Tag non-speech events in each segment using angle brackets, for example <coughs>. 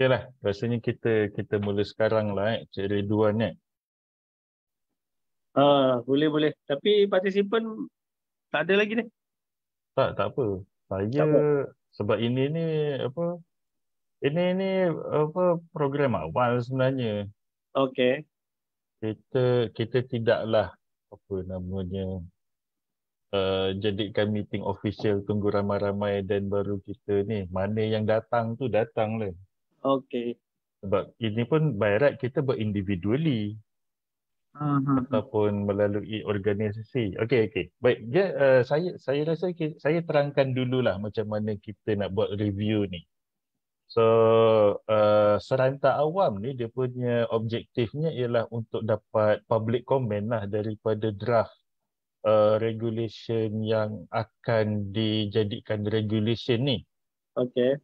Okay lah, rasanya kita kita mula sekarang lah eh, Cik Ridwan eh. Ah, boleh boleh. Tapi partisipan tak ada lagi ni. Tak, tak apa. Saya tak apa. sebab ini ni apa ini ni apa program awal sebenarnya. Okey. Kita kita tidaklah apa namanya uh, jadikan meeting official tunggu ramai-ramai dan baru kita ni mana yang datang tu datang lah. Okey. Sebab ini pun by right kita berindividually uh-huh. ataupun melalui organisasi. Okey okey. Baik, ya uh, saya saya rasa saya terangkan dululah macam mana kita nak buat review ni. So uh, serentak awam ni dia punya objektifnya ialah untuk dapat public comment lah daripada draft uh, regulation yang akan dijadikan regulation ni. Okay.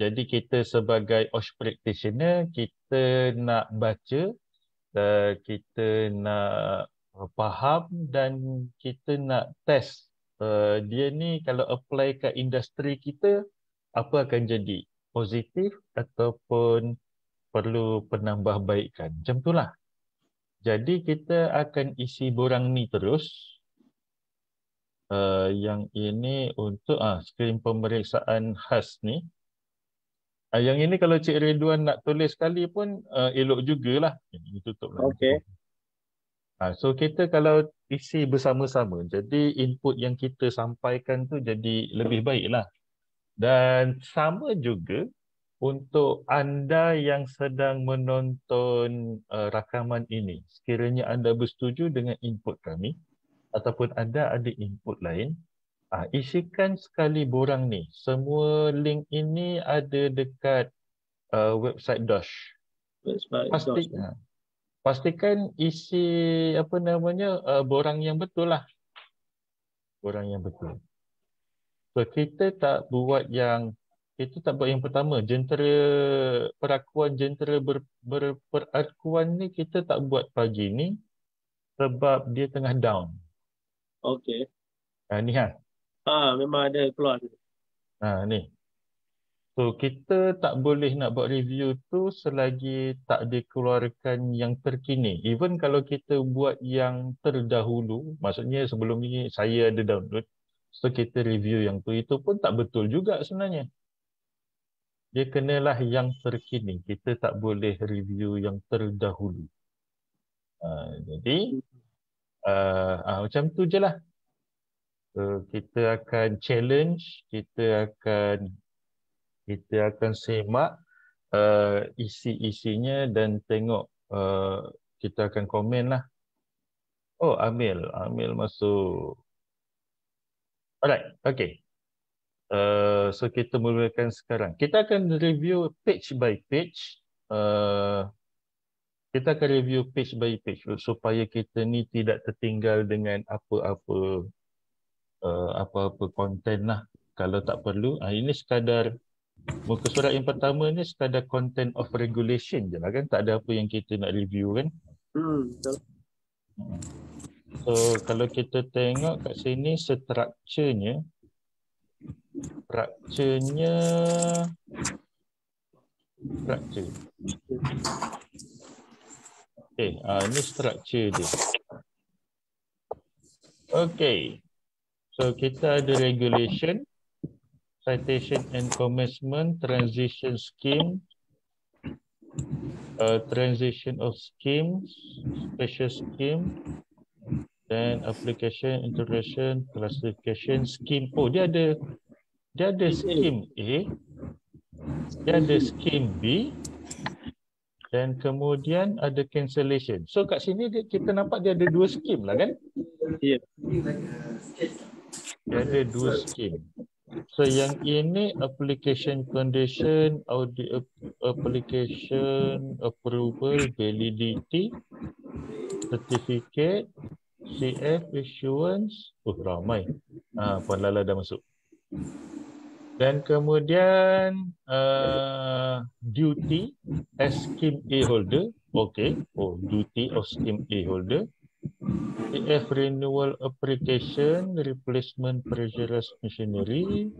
Jadi kita sebagai OSH practitioner, kita nak baca, uh, kita nak faham dan kita nak test uh, dia ni kalau apply ke industri kita, apa akan jadi? Positif ataupun perlu penambahbaikan? Macam itulah. Jadi kita akan isi borang ni terus. Uh, yang ini untuk uh, skrin pemeriksaan khas ni. Uh, yang ini kalau Cik Ridwan nak tulis sekali pun uh, elok jugalah. Ini tutup lah. Okay. Uh, so kita kalau isi bersama-sama, jadi input yang kita sampaikan tu jadi lebih baik lah. Dan sama juga untuk anda yang sedang menonton uh, rakaman ini, sekiranya anda bersetuju dengan input kami ataupun anda ada input lain, Ah, isikan sekali borang ni. Semua link ini ada dekat uh, website Dosh. Website Pasti, Ha, pastikan isi apa namanya uh, borang yang betul lah. Borang yang betul. So kita tak buat yang kita tak buat yang pertama. Jentera perakuan jentera ber, berperakuan ni kita tak buat pagi ni sebab dia tengah down. Okay. Ha, ni ha. Ha, memang ada keluar. Ha, ni. So, kita tak boleh nak buat review tu selagi tak dikeluarkan yang terkini. Even kalau kita buat yang terdahulu, maksudnya sebelum ni saya ada download, so kita review yang tu, itu pun tak betul juga sebenarnya. Dia kenalah yang terkini. Kita tak boleh review yang terdahulu. Uh, jadi, uh, uh, macam tu je lah. Kita akan challenge, kita akan kita akan semak uh, isi-isinya dan tengok uh, kita akan komen lah. Oh, Amil. Amil masuk. Alright, okay. Uh, so, kita mulakan sekarang. Kita akan review page by page. Uh, kita akan review page by page supaya kita ni tidak tertinggal dengan apa-apa uh, apa-apa konten lah. Kalau tak perlu uh, ini sekadar muka surat yang pertama ni sekadar content of regulation je lah kan. Tak ada apa yang kita nak review kan. Hmm, so kalau kita tengok kat sini strukturnya strukturnya struktur Okay, uh, ini struktur dia. Okay, So kita ada regulation, citation and commencement, transition scheme, uh, transition of schemes, special scheme, then application, integration, classification, scheme. Oh dia ada dia ada scheme A, dia ada scheme B, dan kemudian ada cancellation. So kat sini dia, kita nampak dia ada dua scheme lah kan? Ya. Yeah ada dua skim. So yang ini application condition, audit application approval, validity, certificate, CF issuance. Oh ramai. Ah, Puan Lala dah masuk. Dan kemudian uh, duty as scheme A holder. Okay. Oh, duty of scheme A holder. AF renewal application, replacement pressurized machinery,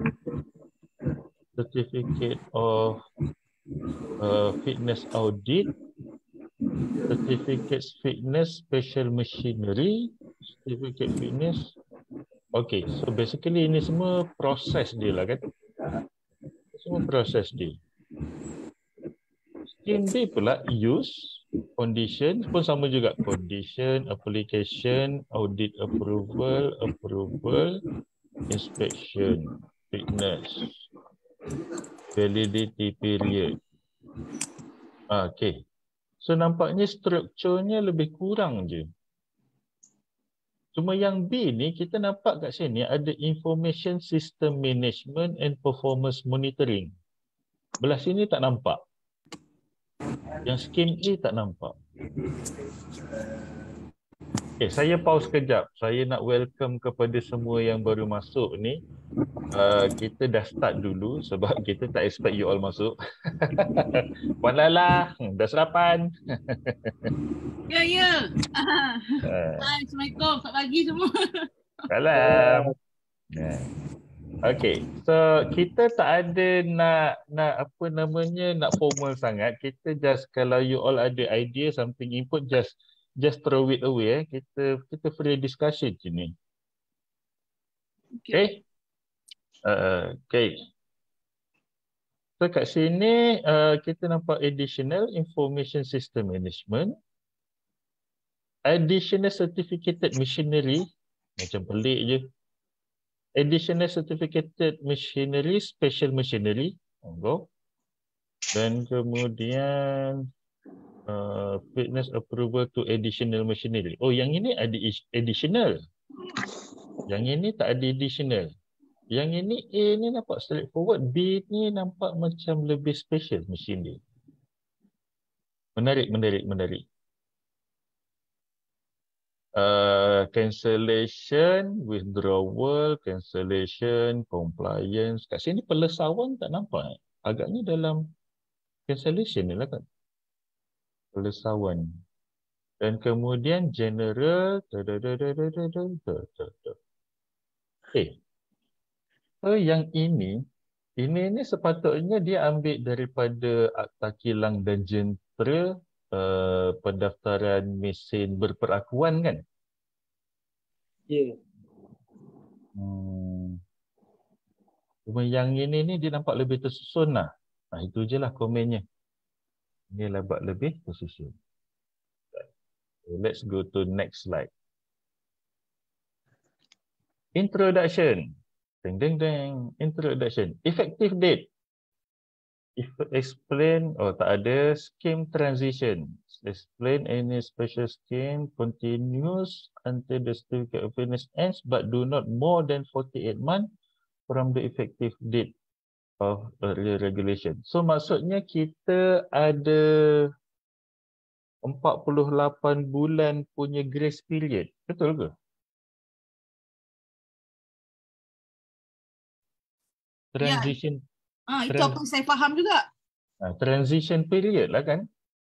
certificate of uh, fitness audit, certificate fitness, special machinery, certificate fitness. Okay, so basically ini semua proses dia lah kan. Semua proses dia. Scheme B pula use, condition pun sama juga. Condition, application, audit approval, approval, inspection, fitness, validity period. Ah, okay. So nampaknya strukturnya lebih kurang je. Cuma yang B ni kita nampak kat sini ada information system management and performance monitoring. Belah sini tak nampak. Yang skim A tak nampak. Okay, saya pause kejap. Saya nak welcome kepada semua yang baru masuk ni. Uh, kita dah start dulu sebab <laughs> kita tak expect you all masuk. <laughs> Puan Lala, hmm, dah sarapan? <laughs> ya, ya. Uh. Assalamualaikum. Selamat pagi semua. Salam. Yeah. Okay, so kita tak ada nak nak apa namanya nak formal sangat. Kita just kalau you all ada idea something input just just throw it away eh. Kita kita free discussion je ni. Okay. Uh, okay. So kat sini uh, kita nampak additional information system management. Additional certificated machinery. Macam pelik je additional certificated machinery, special machinery. Monggo. Dan kemudian uh, fitness approval to additional machinery. Oh, yang ini ada additional. Yang ini tak ada additional. Yang ini A ni nampak straightforward. B ni nampak macam lebih special machinery. Menarik, menarik, menarik uh, cancellation, withdrawal, cancellation, compliance. Kat sini pelesawan tak nampak. Agaknya dalam cancellation ni lah kan. Pelesawan. Dan kemudian general. Eh. So yang ini, ini ni sepatutnya dia ambil daripada akta kilang dan jentera uh, pendaftaran mesin berperakuan kan? Ya. Yeah. Hmm. Cuma yang ini ni dia nampak lebih tersusun lah. Nah, itu je lah komennya. Ini buat lebih tersusun. So, let's go to next slide. Introduction. Ding ding ding. Introduction. Effective date explain oh tak ada scheme transition explain any special scheme continues until the certificate of fitness ends but do not more than 48 months from the effective date of earlier regulation so maksudnya kita ada 48 bulan punya grace period betul ke ya. transition yeah. Ah, itu apa saya faham juga. Ah, transition period lah kan?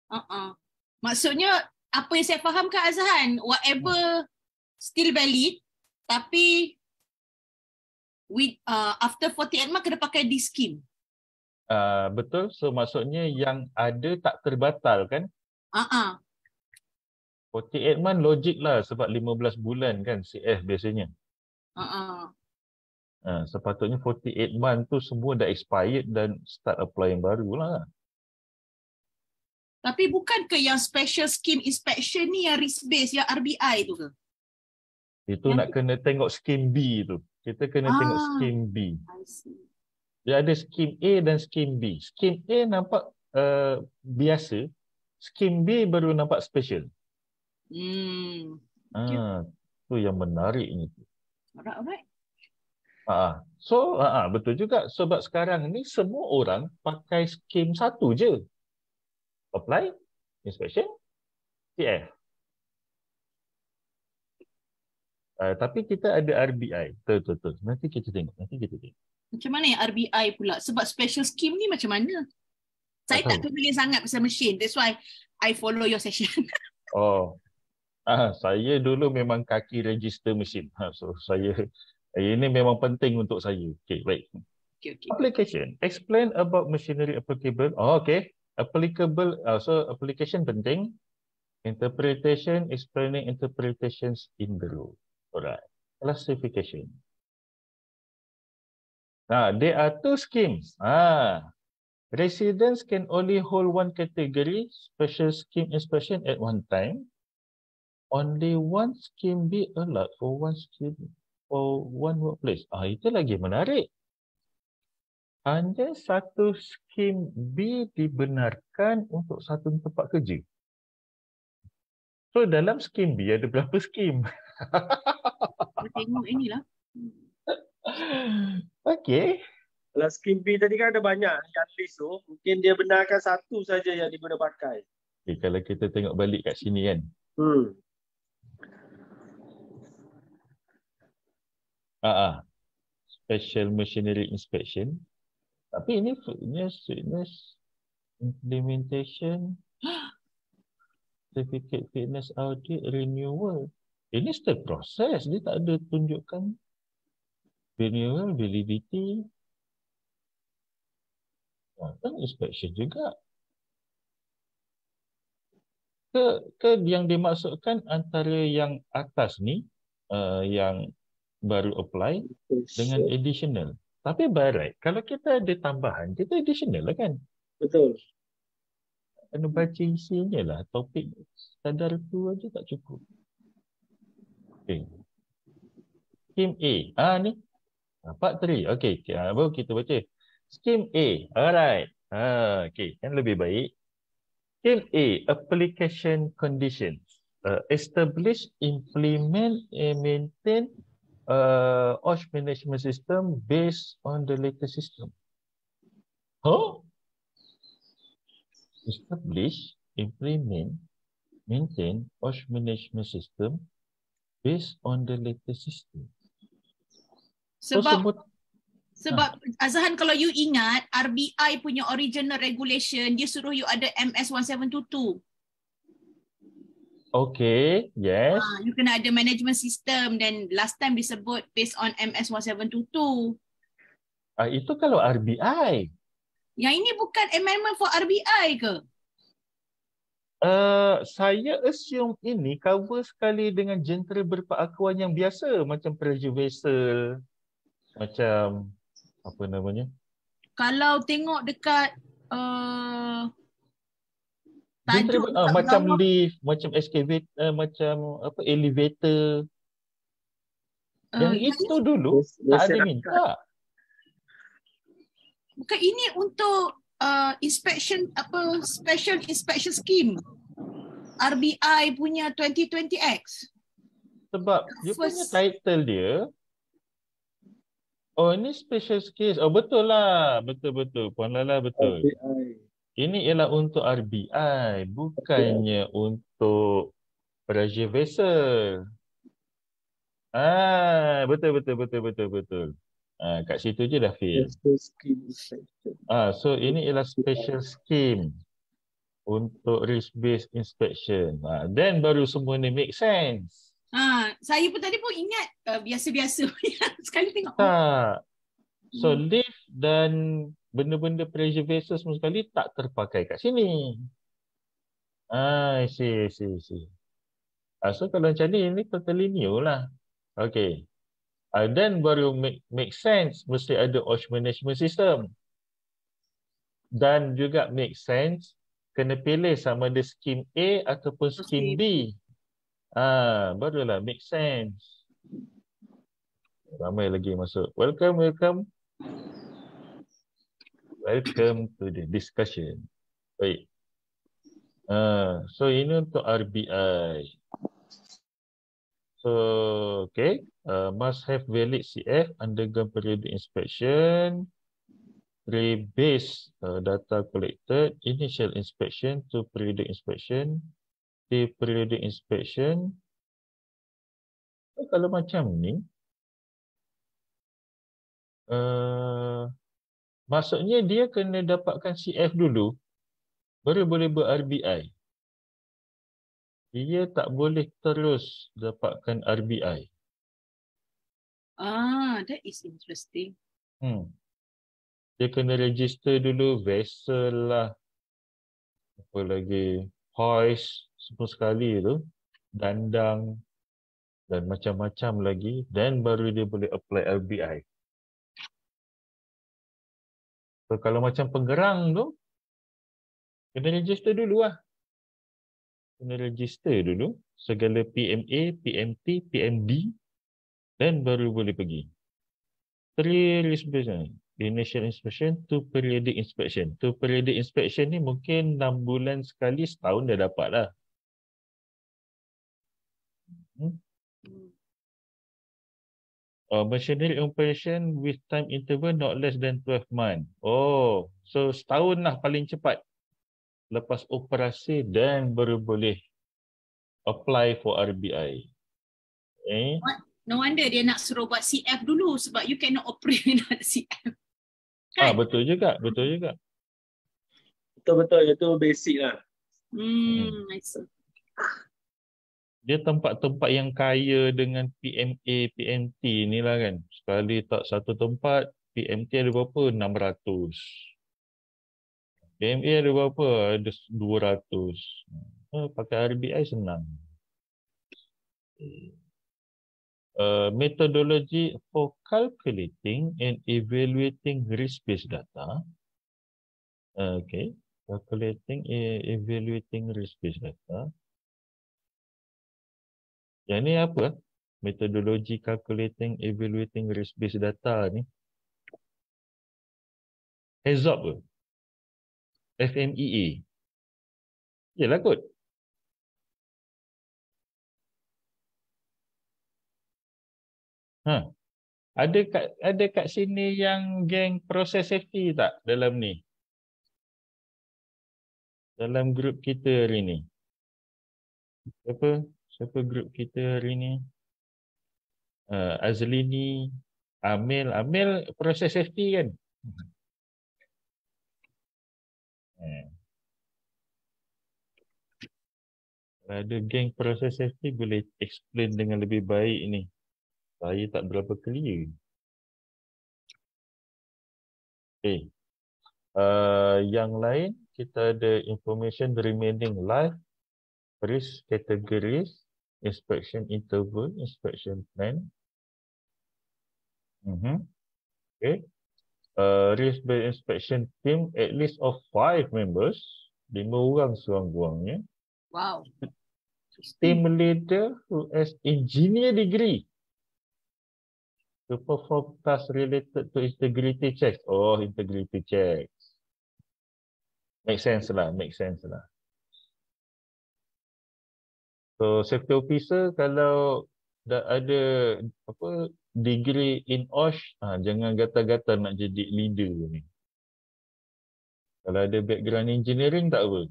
Uh-uh. Maksudnya apa yang saya faham kan Azhan, whatever still valid tapi with uh, after 48 month kena pakai this scheme. Uh, betul. So maksudnya yang ada tak terbatal kan? Uh-uh. 48 month logik lah sebab 15 bulan kan CF biasanya. Uh-uh. Ha, sepatutnya 48 month tu semua dah expired dan start apply yang baru lah. Tapi bukan ke yang special scheme inspection ni yang risk base yang RBI tu ke? Itu yang nak kena tengok scheme B tu. Kita kena ah, tengok scheme B. Dia ada scheme A dan scheme B. Scheme A nampak uh, biasa. Scheme B baru nampak special. Hmm. Ah, tu yang menariknya tu. Alright, alright. Ha, so ha, betul juga sebab sekarang ni semua orang pakai skim satu je. Apply, inspection, TF. Uh, tapi kita ada RBI. Betul, betul, betul. Nanti kita tengok. Nanti kita tengok. Macam mana yang RBI pula? Sebab special scheme ni macam mana? Saya tak, tak familiar sangat pasal mesin. That's why I follow your session. <laughs> oh. Ah, saya dulu memang kaki register mesin. Ha, so saya ini memang penting untuk saya. Okey, baik. Okay, okay. Application. Explain about machinery applicable. Oh, okay. Applicable. Uh, so application penting. Interpretation, explaining interpretations in the rule. Alright. Classification. Nah, there are two schemes. Ah, residents can only hold one category, special scheme inspection at one time. Only one scheme be allowed for one scheme for one workplace. Ah, itu lagi menarik hanya satu skim B dibenarkan untuk satu tempat kerja. So dalam skim B ada berapa skim? <laughs> Kita tengok inilah. okay. Kalau skim B tadi kan ada banyak yang list tu. Mungkin dia benarkan satu saja yang diguna pakai. okay. Kalau kita tengok balik kat sini kan. Hmm. Ah, ah. Special machinery inspection. Tapi ini fitness, fitness implementation, <gasps> certificate fitness audit renewal. Ini still proses, dia tak ada tunjukkan renewal, validity. Ah, Kan inspection juga. Ke, ke yang dimaksudkan antara yang atas ni, uh, yang baru apply dengan additional. Tapi by right, kalau kita ada tambahan, kita additional lah kan? Betul. Kena baca isinya lah. Topik sekadar tu aja tak cukup. Okay. Scheme A. Ah ni. Ah, part 3. Okay. Ah, baru kita baca. Scheme A. Alright. Ah, okay. Yang lebih baik. Scheme A. Application conditions. Uh, establish, implement, and maintain uh, OSH management system based on the latest system. Huh? Establish, implement, maintain OSH management system based on the latest system. So, Sebab sebut, sebab Azhan kalau you ingat RBI punya original regulation dia suruh you ada MS 1722. Okay, yes. Ah, you kena ada management system dan last time disebut based on MS 1722. Ah, itu kalau RBI. Yang ini bukan amendment for RBI ke? Uh, saya assume ini cover sekali dengan jentera berperakuan yang biasa macam pressure vessel, macam apa namanya? Kalau tengok dekat uh, tajuk ber- ah, macam bawah, lift, macam excavator, uh, macam apa elevator. uh, yang yang itu dulu Bes- tak ada masyarakat. minta. bukan ini untuk uh, inspection apa special inspection scheme. RBI punya 2020X. Sebab dia punya title dia Oh ini special case. Oh betul lah. Betul-betul. Puan Lala betul. RBI. Ini ialah untuk RBI. Bukannya untuk pressure vessel. Ah, betul betul betul betul betul. Ah, kat situ je dah fail. Ah, so ini ialah special scheme untuk risk based inspection. Ah, then baru semua ni make sense. Ha, saya pun tadi pun ingat uh, biasa-biasa. <laughs> Sekali tengok. Tak. So Hmm. lift dan benda-benda pressure vessel semua sekali tak terpakai kat sini. Ah, see, see, see. Ah, so kalau macam ni, ini totally new lah. Okay. Ah, then baru make, make sense mesti ada OSH management system. Dan juga make sense kena pilih sama ada scheme A ataupun scheme B. Ah, barulah make sense. Ramai lagi masuk. Welcome, welcome. Welcome to the discussion. Baik. Ah, so ini untuk RBI. So, okay. Uh, must have valid CF, undergone periodic inspection, rebase uh, data collected, initial inspection to periodic inspection, the periodic inspection. So, kalau macam ni, uh, maksudnya dia kena dapatkan CF dulu, baru boleh ber-RBI. Dia tak boleh terus dapatkan RBI. Ah, that is interesting. Hmm. dia kena register dulu vessel lah. Apa lagi? Hoist semua sekali tu. Dandang dan macam-macam lagi. Then baru dia boleh apply RBI. So kalau macam penggerang tu, kena register dulu lah. Kena register dulu segala PMA, PMT, PMD dan baru boleh pergi. Three inspection. Initial inspection, two periodic inspection. Two periodic inspection ni mungkin 6 bulan sekali, setahun dah dapat lah. Hmm? Uh, machinery operation with time interval not less than 12 month. Oh, so setahun lah paling cepat. Lepas operasi dan baru boleh apply for RBI. Eh? No wonder dia nak suruh buat CF dulu sebab you cannot operate <laughs> without CF. Ah, kan? betul juga, betul juga. Betul-betul, itu basic lah. Hmm, hmm. I see dia tempat-tempat yang kaya dengan PMA, PMT ni lah kan. Sekali tak satu tempat, PMT ada berapa? 600. PMA ada berapa? Ada 200. Eh, pakai RBI senang. Uh, methodology for calculating and evaluating risk-based data. Uh, okay. Calculating and evaluating risk-based data. Yang ni apa? Metodologi calculating, evaluating risk-based data ni. HAZOP ke? FMEA. Yalah kot. Ha. Ada kat ada kat sini yang geng proses safety tak dalam ni? Dalam grup kita hari ni. Apa? Siapa grup kita hari ni? Uh, Azlini, Amil. Amil proses safety kan? Hmm. Ada geng proses safety boleh explain dengan lebih baik ni. Saya tak berapa clear. Okay. Uh, yang lain, kita ada information remaining live, risk categories, inspection interval, inspection plan. Mm-hmm. Okay. Uh, risk-based inspection team at least of five members. Lima orang seorang-orangnya. Wow. Team leader who has engineer degree to perform tasks related to integrity checks. Oh, integrity checks. Make sense lah, make sense lah. So safety officer kalau dah ada apa degree in OSH, ha, jangan gata-gata nak jadi leader ni. Kalau ada background engineering tak apa.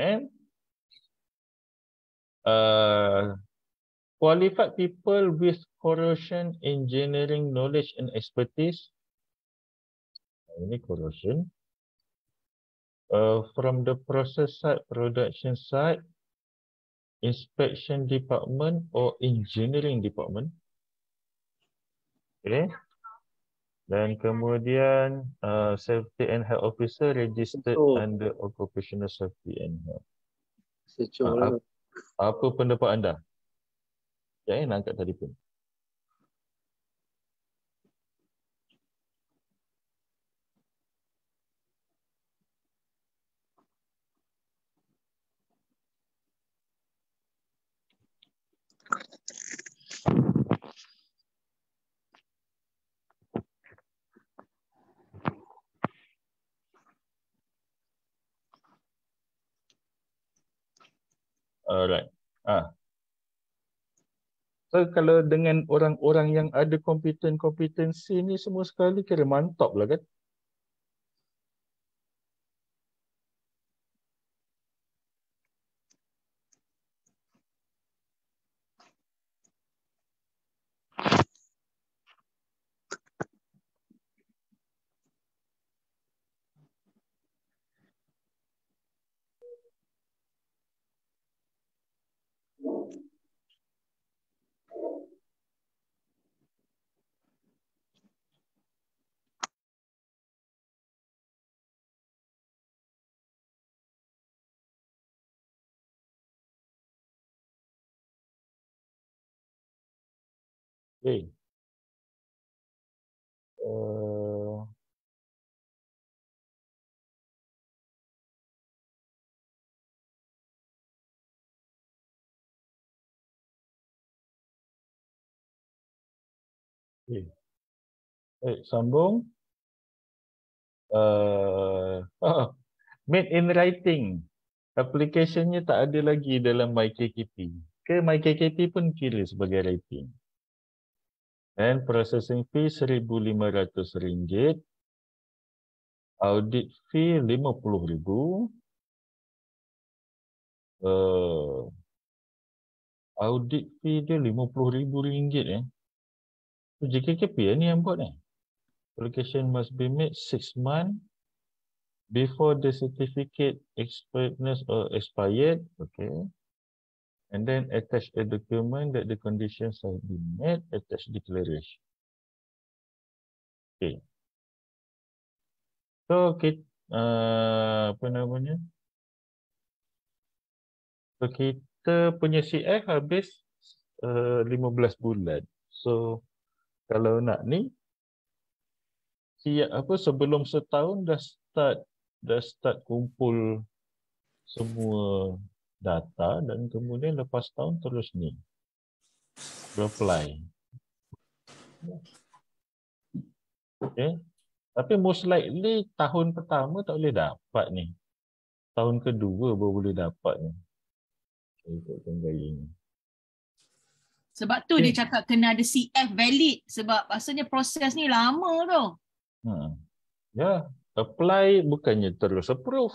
And uh, qualified people with corrosion engineering knowledge and expertise. Ini corrosion uh, from the process side, production side, inspection department or engineering department. Okay. Dan kemudian uh, safety and health officer registered oh. under occupational safety and health. Uh, apa, apa pendapat anda? Jangan angkat telefon. Alright. Ah. So kalau dengan orang-orang yang ada kompeten-kompetensi ni semua sekali kira mantap lah kan? Okay. Uh, okay. Baik, sambung. Uh, <laughs> made in writing. Applicationnya tak ada lagi dalam MyKKP. Ke MyKKP pun kira sebagai writing. And processing fee RM1,500. Audit fee RM50,000. Uh, audit fee dia RM50,000 eh. So, JKKP ni yang buat ni. Application must be made six months before the certificate expiredness or expired. Okay. And then attach a document that the conditions have been met, attach declaration. Okay. So, kita, uh, apa namanya? So, kita punya CF habis uh, 15 bulan. So, kalau nak ni, siap apa sebelum setahun dah start dah start kumpul semua data dan kemudian lepas tahun terus ni apply. Okay. Tapi most likely tahun pertama tak boleh dapat ni. Tahun kedua baru boleh dapat ni. Ikutkan gaya ni. Sebab tu okay. dia cakap kena ada CF valid sebab rasanya proses ni lama tu. Hmm. Ya, apply bukannya terus approve.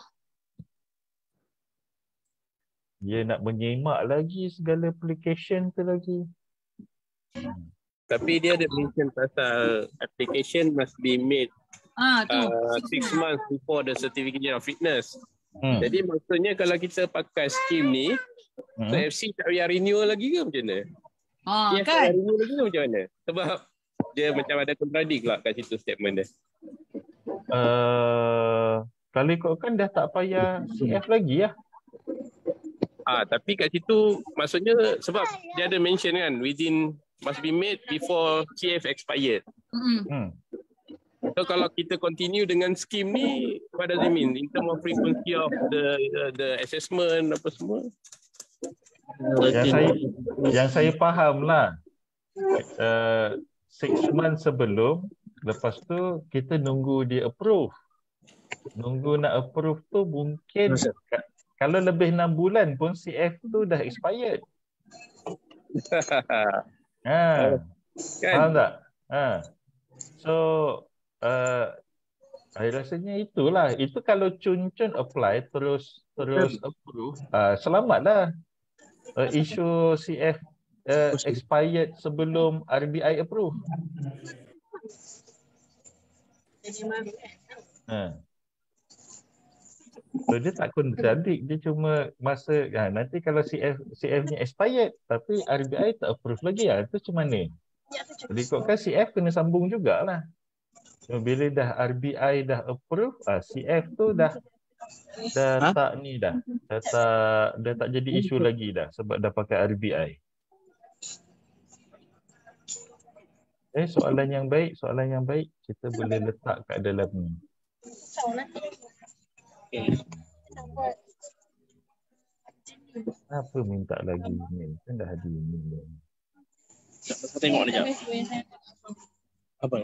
Dia nak menyemak lagi segala application tu lagi. Hmm. Tapi dia ada mention pasal application must be made Ah tu. uh, six months before the certificate of fitness. Hmm. Jadi maksudnya kalau kita pakai skim ni, Hmm. so FC tak payah renewal lagi ke macam mana? Ah Dia kan. renewal lagi ke macam mana? Sebab dia macam ada kontradik lah kat situ statement dia. Uh, kalau ikutkan dah tak payah CF lagi lah. Ah, tapi kat situ maksudnya sebab dia ada mention kan within must be made before CF expired. Mm-mm. Hmm. So kalau kita continue dengan skim ni, what does it mean in term of frequency of the the, the assessment apa semua? Yang saya yang saya faham lah. Uh, six months sebelum, lepas tu kita nunggu dia approve. Nunggu nak approve tu mungkin kalau lebih enam bulan pun CF tu dah expired. <laughs> Ha. Faham kan? tak? Ha. So, uh, saya rasanya itulah. Itu kalau cun-cun apply terus terus approve, uh, selamatlah. Uh, issue CF uh, expired sebelum RBI approve. Ha. So dia tak kontradik, dia cuma masa ha, nanti kalau CF CF ni expired tapi RBI tak approve lagi ah itu macam mana? Jadi ikutkan CF kena sambung jugalah. So, bila dah RBI dah approve, ah CF tu dah dah Ha? tak ni dah. Dah tak dah tak jadi isu lagi dah sebab dah pakai RBI. Eh soalan yang baik, soalan yang baik kita boleh letak kat dalam ni. Apa minta lagi ni? Kan dah ada ni. Saya tengok dia jap. Apa?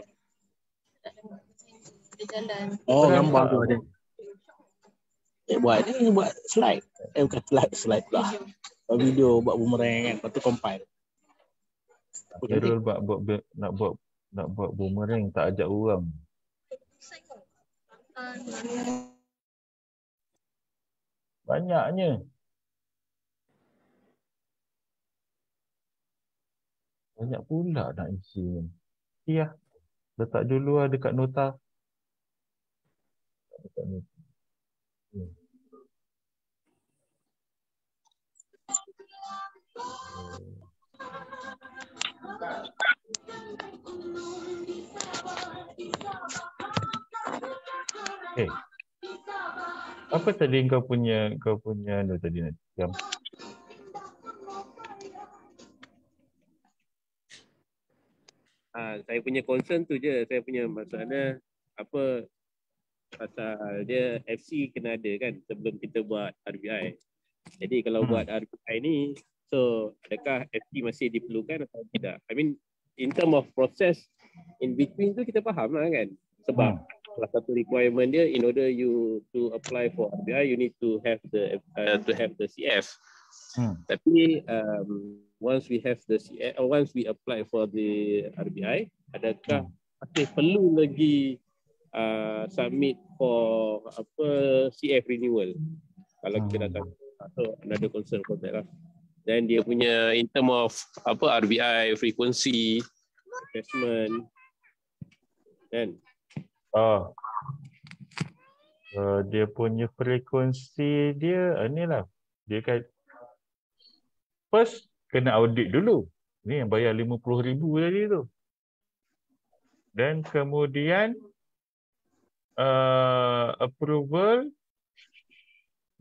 Oh, gambar tu ada. Eh, buat ni buat slide. Eh, bukan slide, slide pula. Buat video, buat boomerang kan. Lepas tu compile. Khairul buat, buat, buat, nak buat nak buat boomerang tak ajak orang. Banyaknya. Banyak pula nak isi. Ya. Letak dulu lah dekat nota. Dekat nota. Hmm. Eh. Apa tadi kau punya kau punya anu tadi nanti? Yang saya punya concern tu je. Saya punya masalah apa pasal dia FC kena ada kan sebelum kita buat RBI. Jadi kalau hmm. buat RBI ni so adakah FC masih diperlukan atau tidak? I mean in term of process in between tu kita faham lah kan. Sebab hmm. Salah satu requirement dia in order you to apply for RBI you need to have the uh, to have the CF. Hmm. Tapi um, once we have the CF, or once we apply for the RBI, adakah hmm. masih perlu lagi uh, submit for apa CF renewal kalau kita datang so another concern for that lah dan dia punya in term of apa RBI frequency assessment kan oh uh, dia punya frekuensi dia inilah dia kan first kena audit dulu ni yang bayar 50000 tadi tu dan kemudian uh, approval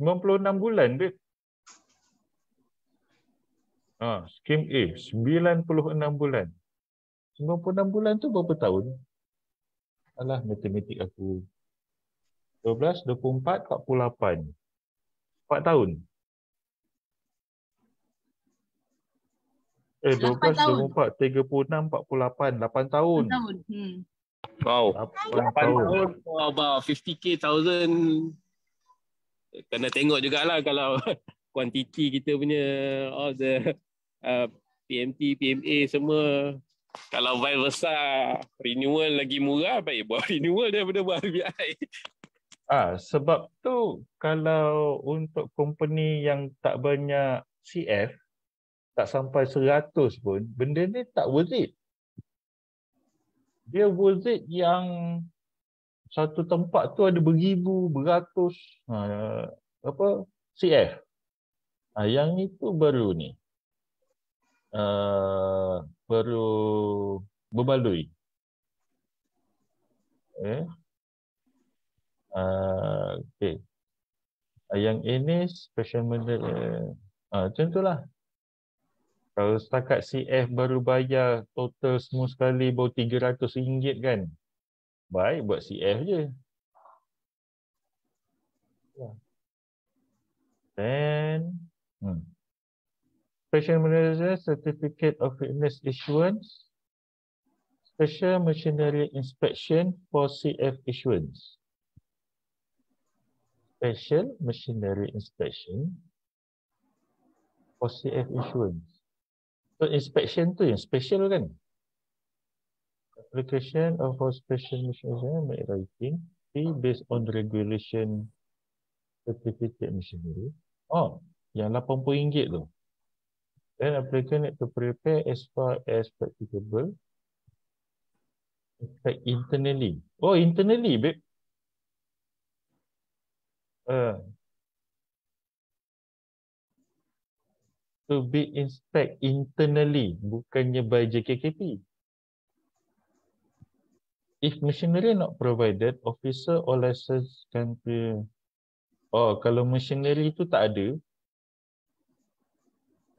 96 bulan babe. Ah, skim A 96 bulan. 96 bulan tu berapa tahun? Alah matematik aku. 12, 24, 48. 4 tahun. Eh, 12, 24, 36, 48, 8 tahun. 8 tahun. Hmm. Wow. 8 tahun. Oh, about 50k thousand. Kena tengok jugalah kalau <laughs> kuantiti kita punya all the uh, PMT, PMA semua. Kalau vice versa, renewal lagi murah, baik buat <laughs> renewal daripada buat RBI. Ah, sebab tu kalau untuk company yang tak banyak CF, tak sampai 100 pun, benda ni tak worth it dia worth it yang satu tempat tu ada beribu, beratus uh, apa CF. Uh, yang itu baru ni. Uh, baru berbaloi. Eh? Uh, okay. Uh, yang ini special model. Uh, contohlah. Kalau setakat CF baru bayar total semua sekali baru RM300 kan. Baik buat CF je. Then hmm. Special Malaysia Certificate of Fitness Issuance Special Machinery Inspection for CF Issuance Special Machinery Inspection for CF Issuance So inspection tu yang special kan? Application of a special mission make writing fee based on regulation certificate machinery. Oh, yang RM80 tu. Then applicant need to prepare as far as practicable. Inspect internally. Oh, internally, babe. Uh, to be inspect internally bukannya by JKKP. If machinery not provided, officer or license can be Oh, kalau machinery itu tak ada.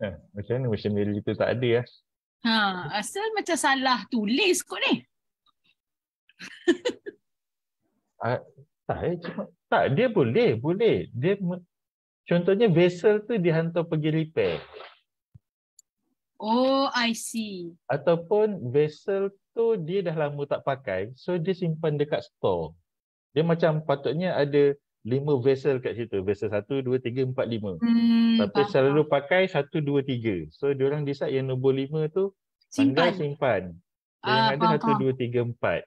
Eh, macam mana machinery itu tak ada ya? Ha, asal macam salah tulis kot ni. <laughs> ah, tak, eh, cuma, tak, dia boleh, boleh. Dia Contohnya vessel tu dihantar pergi repair. Oh, I see. Ataupun vessel tu dia dah lama tak pakai, so dia simpan dekat store. Dia macam patutnya ada lima vessel kat situ. Vessel satu, dua, tiga, empat, lima. Hmm, Tapi faham. selalu pakai satu, dua, tiga. So diorang decide yang nombor lima tu simpan. simpan. Uh, yang ada faham, satu, dua, tiga, empat.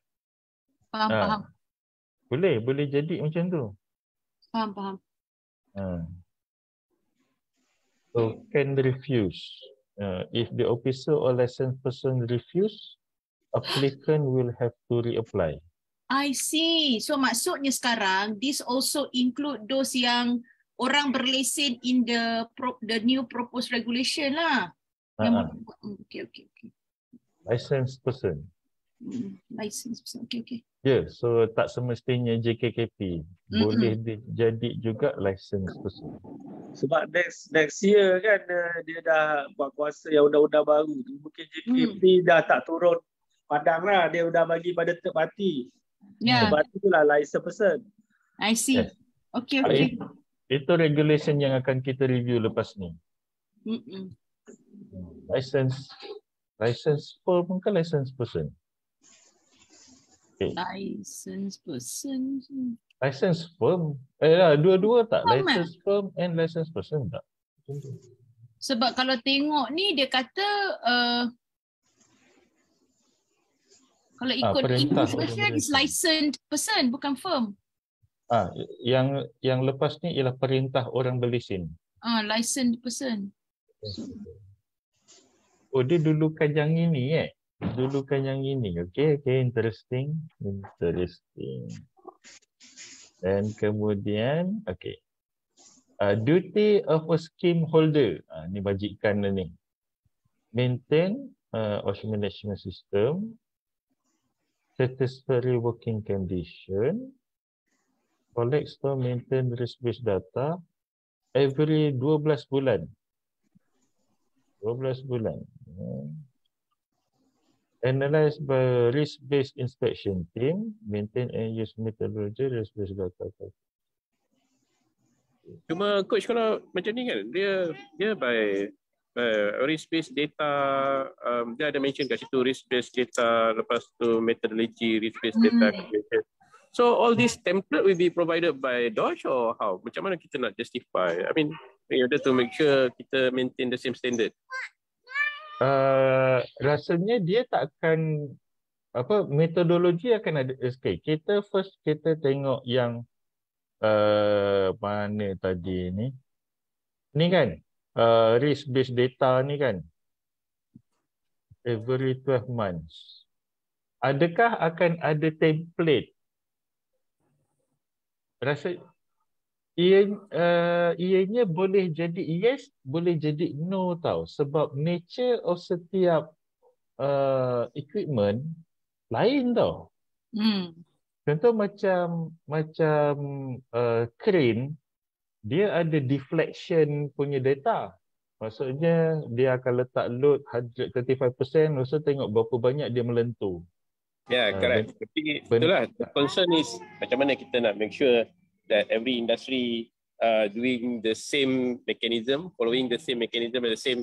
Faham, ha. faham. Boleh, boleh jadi macam tu. Faham, faham. Ha. So can refuse. Uh, if the officer or licensed person refuse, applicant will have to reapply. I see. So maksudnya sekarang this also include those yang orang berlesen in the pro, the new proposed regulation lah. Uh-huh. okay, okay, okay. Licensed person. Hmm, licensed person. Okay, okay. Ya, yeah, so tak semestinya JKKP. Boleh mm-hmm. jadi juga license person. Sebab next next year kan dia dah buat kuasa yang undang-undang baru tu. Mungkin JKP mm. dah tak turun Padang lah dia dah bagi pada third party. Ya, Third party tu lah license person. I see. Yes. Okay, okay. Itu regulation yang akan kita review lepas ni. Mm-mm. License license firm ke license person? License person. License firm. Eh lah, dua-dua tak? Firm, eh? license firm and license person tak? Sebab kalau tengok ni dia kata uh, kalau ikut perintah information orang is licensed person bukan firm. Ah, yang yang lepas ni ialah perintah orang berlesen. Ah, licensed person. Oh, dia dulukan yang ini eh. Dulukan yang ini. Okay, okay. Interesting. Interesting. Dan kemudian, okay. Uh, duty of a scheme holder. Uh, ni bajikan lah ni. Maintain uh, ocean management system. Satisfactory working condition. Collect, store, maintain risk-based data. Every 12 bulan. 12 bulan. Hmm. Analyze by risk-based inspection team, maintain and use methodology risk-based data. Cuma coach kalau macam ni kan dia dia by uh, risk based data um, dia ada mention kat situ risk based data lepas tu methodology risk based data Hmm. calculation. So all this template will be provided by Dosh or how? Macam mana kita nak justify? I mean in order to make sure kita maintain the same standard. Uh, rasanya dia tak akan apa metodologi akan ada okay, kita first kita tengok yang uh, mana tadi ni ni kan uh, risk based data ni kan every 12 months adakah akan ada template rasa ia uh, ianya boleh jadi yes boleh jadi no tau. Sebab nature of setiap uh, equipment lain tau. Hmm. contoh macam macam uh, crane dia ada deflection punya data. Maksudnya dia akan letak load 135% lepas tu tengok berapa banyak dia melentur Yeah, Ah, correct. Tapi ben- itulah the concern is macam mana kita nak make sure that every industry uh, doing the same mechanism, following the same mechanism and the same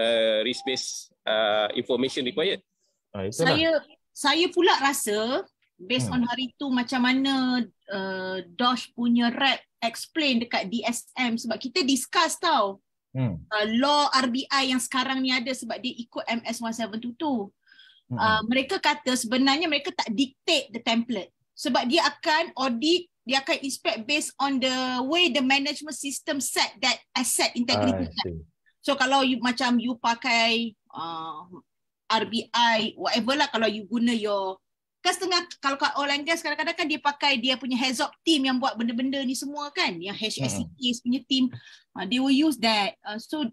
uh, risk-based uh, information required. ah, itulah Saya saya pula rasa based Hmm. on hari tu macam mana uh, Dosh punya rep explain dekat DSM sebab kita discuss tau hmm. uh, law RBI yang sekarang ni ada sebab dia ikut MS 1722. Uh, mereka kata sebenarnya mereka tak dictate the template. Sebab dia akan audit dia akan inspect based on the way the management system set that asset integrity. See. So kalau you macam you pakai uh, RBI whatever lah kalau you guna your kan setengah kalau kat oil and gas kadang-kadang kan dia pakai dia punya heads up team yang buat benda-benda ni semua kan. Yang HSCK punya team uh, they will use that. Uh, so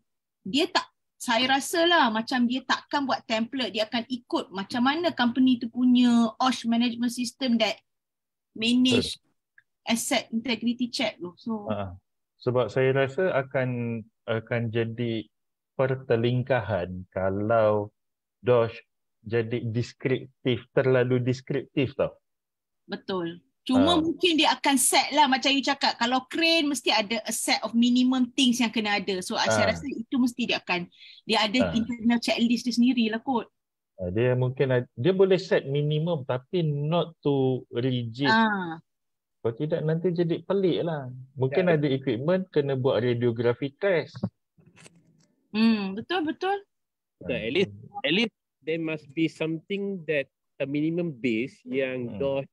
dia tak saya rasa lah macam dia takkan buat template dia akan ikut macam mana company tu punya OSH management system that manage asset integrity check tu so Ha. Sebab saya rasa akan akan jadi pertelingkahan kalau Dosh jadi deskriptif, terlalu deskriptif tau. Betul. Cuma Ah. mungkin dia akan set lah macam you cakap. Kalau crane mesti ada a set of minimum things yang kena ada. So Ah. saya rasa itu mesti dia akan dia ada Ah. internal checklist dia sendiri lah kot. Ha, Dia mungkin dia boleh set minimum tapi not too rigid. Ah, Kalau tidak nanti jadi pelik lah. Mungkin Ya. ada equipment kena buat radiografi test. hmm, betul betul. So at least at least there must be something that a minimum base yang Hmm. DOS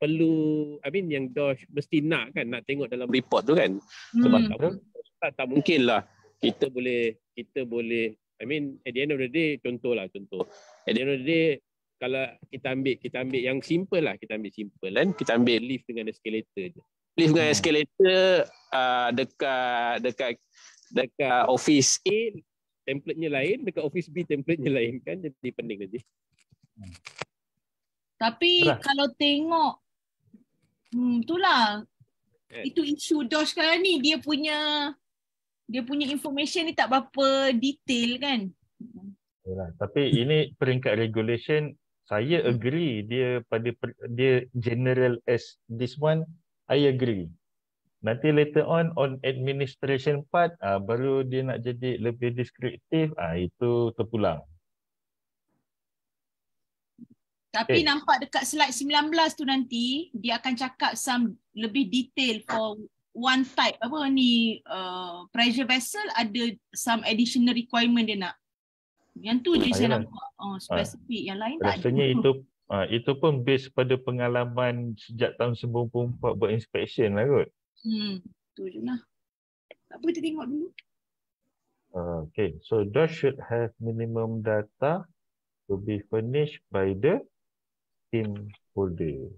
perlu I mean yang DOS mesti nak kan nak tengok dalam report tu kan sebab Hmm. tak, tak, tak mungkin lah kita boleh kita boleh I mean at the end of the day contoh lah contoh at the end of the day kalau kita ambil kita ambil yang simple lah kita ambil simple kan kita ambil lift dengan escalator je lift dengan Hmm. escalator uh, dekat dekat dekat office A template-nya lain dekat office B template-nya lain kan jadi pening nanti Tapi Itulah. kalau tengok hmm itulah Eh. itu isu DOS sekarang ni dia punya dia punya information ni tak berapa detail kan. Yalah, tapi ini peringkat regulation Saya Hmm. agree dia pada per- dia general as this one, I agree. Nanti later on on administration part ah, baru dia nak jadi lebih deskriptif ah itu terpulang. Tapi Eh. nampak dekat slide 19 tu nanti dia akan cakap some lebih detail for one type apa ni uh, pressure vessel ada some additional requirement dia nak. Yang tu je Ah, saya yalah. nampak uh, spesifik. Yang lain tak Rasanya itu ah, itu pun based pada pengalaman sejak tahun 94 buat inspection lah kot. Hmm, tu je lah. Tak apa kita tengok dulu. Uh, okay, so that should have minimum data to be furnished by the team holder.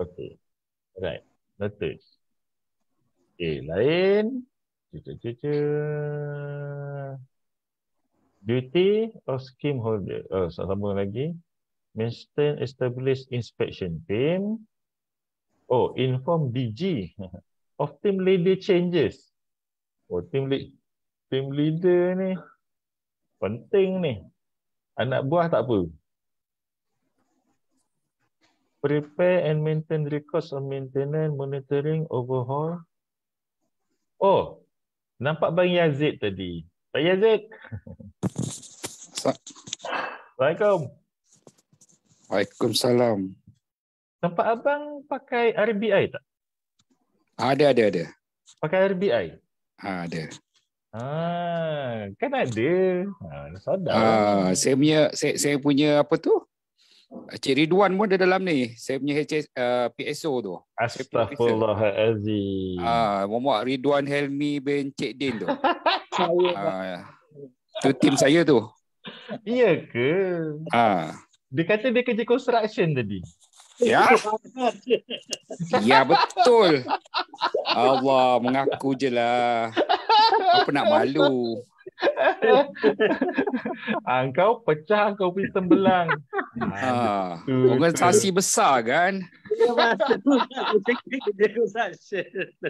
Okay, right, noted. Okay, lain. Cucu-cucu. Duty of scheme holder. Oh, sama lagi. Maintain establish inspection team. Oh, inform DG <laughs> of team leader changes. Oh, team lead, team leader ni penting ni. Anak buah tak apa. Prepare and maintain records of maintenance, monitoring, overhaul. Oh, nampak Bang Yazid tadi. Pak Yazid. Sa- Assalamualaikum. Waalaikumsalam. Nampak abang pakai RBI tak? Ada, ada, ada. Pakai RBI? Ha, ada. Ah, kan ada. Ah, sadar. Ah, saya punya saya, saya punya apa tu? Cik Ridwan pun ada dalam ni. Saya punya HS, uh, PSO tu. Astaghfirullahalazim. Ah, Muhammad Ridwan Helmi bin Cik Din tu. <laughs> Saya Ah, tu tim saya tu. Iya ke? Ah, Dia kata dia kerja construction tadi. ya, ya betul. <laughs> Allah mengaku je lah. Apa nak malu? <laughs> ah, kau pecah kau pergi tembelang. Ah, betul. organisasi besar kan? Kerja construction.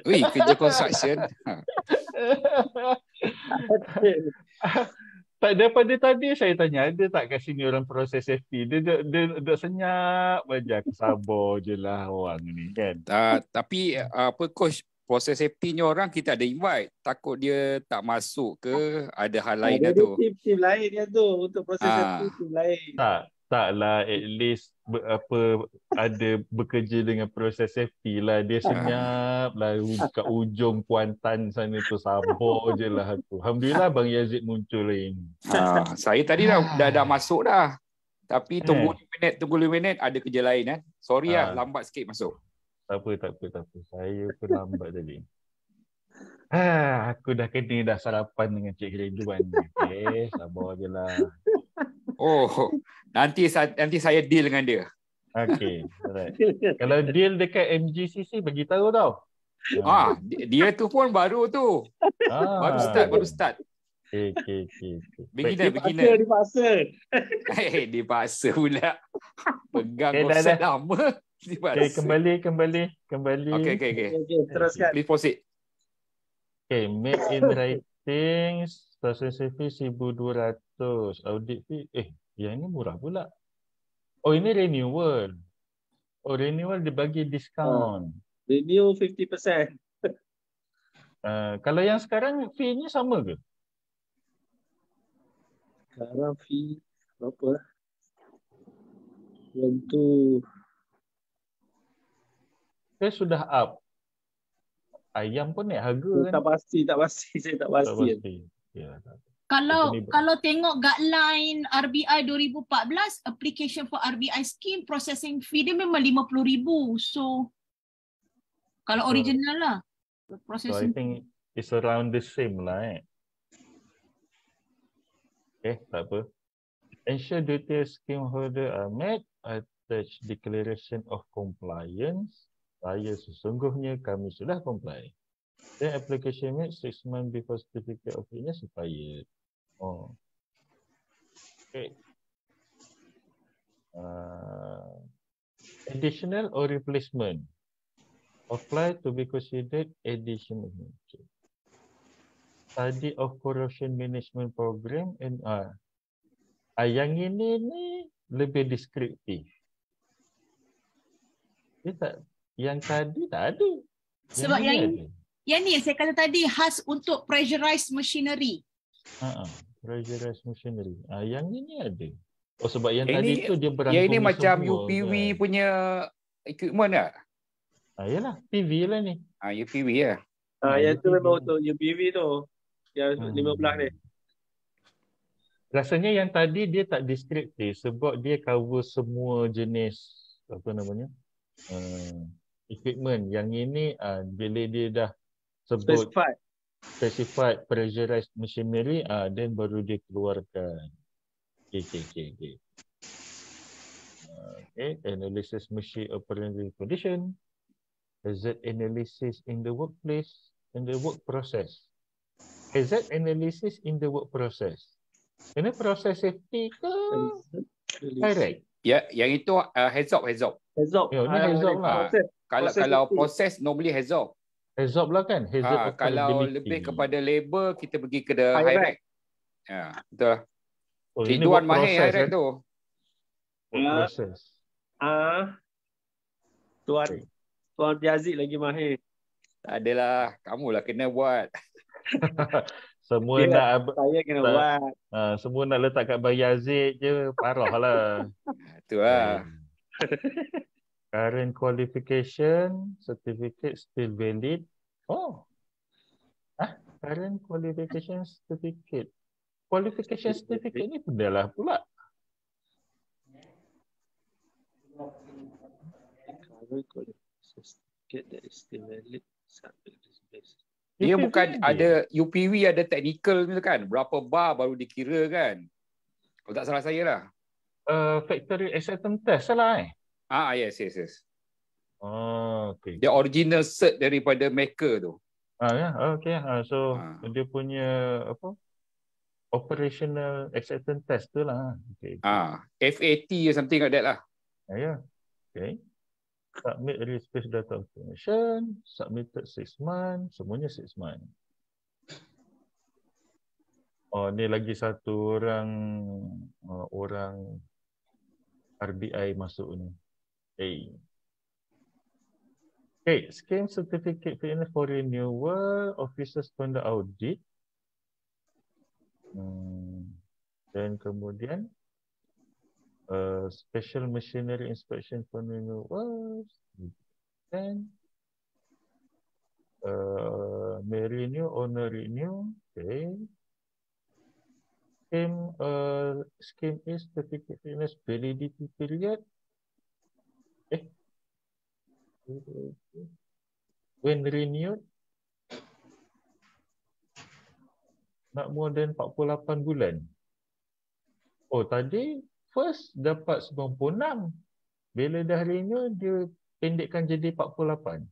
Ui, kerja construction. Ha. tak daripada tadi saya tanya ada tak kat sini orang proses safety. Dia dia, dia, dia senyap aja sabar je lah orang ni kan. Uh, tapi uh, apa coach proses safety-nya orang kita ada invite. Takut dia tak masuk ke ada hal lain dah Ada tu. tim-tim lain dia tu untuk proses Ah. safety tim lain. Tak taklah at least ber, apa ada bekerja dengan proses safety lah dia senyap lah kat ujung Kuantan sana tu sabar je lah aku. Alhamdulillah Bang Yazid muncul lain. Ha, saya tadi dah, dah dah masuk dah. Tapi Eh. tunggu 5 minit, tunggu 5 minit ada kerja lain kan. Sorry lah Ah. lambat sikit masuk. Tak apa, tak apa, tak apa. Saya pun lambat tadi. Ha, aku dah kena dah sarapan dengan Cik Ridwan. Okay, sabar je lah. Oh, nanti nanti saya deal dengan dia. Okay, alright. Kalau deal dekat MGCC, bagi tahu tau. Ah, di- dia tu pun baru tu. ah. Baru start, baru start. Okay, okay, okay. okay. Beginner, beginner. Dipaksa, dipaksa. <laughs> Eh, dipaksa pula. Pegang dah, dah. lama. Okay, kembali, kembali, kembali. Okay, okay, okay. Okay, teruskan. Please proceed. Okay, make in writing, stasiun fee 1200. Audit fee, eh, yang ni murah pula. Oh, ini renewal. Oh, renewal dia bagi diskaun. Renew 50%. Uh, kalau yang sekarang fee-nya sama ke? Sekarang fee berapa? Yang tu Saya sudah up. Ayam pun naik harga kan? tak pasti, tak pasti. <laughs> Saya tak Tak pasti. pasti. Ya, tak. Kalau Company ber- kalau tengok guideline RBI 2014 application for RBI scheme processing fee dia memang 50,000. So kalau So- original lah So I processing think it's around the same lah eh. Okay, tak apa. Ensure duty scheme holder are met. Attach declaration of compliance. Saya sesungguhnya kami sudah comply. Then application made six months before certificate of fitness expired. Oh. Okay. Uh, additional or replacement. Apply to be considered additional. Okay. Study of corruption management program and uh, yang ini ni lebih deskriptif. Dia tak, yang tadi tak ada. Sebab ini yang ada. yang ni yang saya kata tadi khas untuk pressurized machinery. Ha, pressurized machinery. Ah, yang ini ada. Oh sebab yang Yang tadi ini- tu dia berangkumi Yang ini macam semua UPV kan. punya equipment tak? Ah, yalah, PV lah ni. Ah, UPV lah. Ah, Ah, yang tu memang untuk UPV tu. Yang Hmm. 15 ni. Rasanya yang tadi dia tak deskriptif sebab dia cover semua jenis apa namanya uh, equipment. Yang ini uh, bila dia dah sebut Specified. specified pressurized machinery, uh, then baru dia keluarkan. Okay, okay, okay. okay. Uh, okay, analysis machine operating condition, hazard analysis in the workplace, in the work process. Hazard analysis in the work process. Ini proses safety ke direct? Ya, yang itu uh, heads up, up. Ya, ni Ah, up lah. proses. Kalau Proses kalau proses normally up. Hazard lah kan? Hazard Ah, kalau operability. lebih kepada labor kita pergi ke the High high rack. Ya, betul. oh, ini Ridwan mahir high rack eh? tu. Ah. process. Ah. Tuan Tuan Biazik lagi mahir. Tak adalah, kamulah kena buat. <laughs> Semua Ya. nak Saya kena Tak. buat. ah, semua nak letak kat Bayazid je, parah lah. <laughs> Tu lah. <laughs> Current qualification certificate still valid. Oh. Ah, current qualification certificate. Qualification certificate ni benda lah pula. Current qualification certificate that is still valid. Submit this base. Dia UPV bukan dia. ada UPV ada technical tu kan. Berapa bar baru dikira kan. Kalau tak salah saya lah. Uh, factory acceptance test lah eh. Ah yes yes yes. Oh, okay. Dia original cert daripada maker tu. Ah ya, okay. Ah, so Ah. dia punya apa? Operational acceptance test tu lah. Okay. Ah, FAT or something like that lah. Ah, ya. Okay. Submit space data information, submitted six months, semuanya six months. Oh, ni lagi satu orang uh, orang RBI masuk ni. Hey. Okay, scheme certificate fitness for renewal, officers conduct audit. Hmm. Dan kemudian uh, special machinery inspection for renewals. Then uh, may renew no renew. Okay. Scheme uh, scheme is certificate fitness validity period. Eh. When renewed not more than 48 bulan. Oh tadi first dapat 96. Bila dah renew dia pendekkan jadi 48.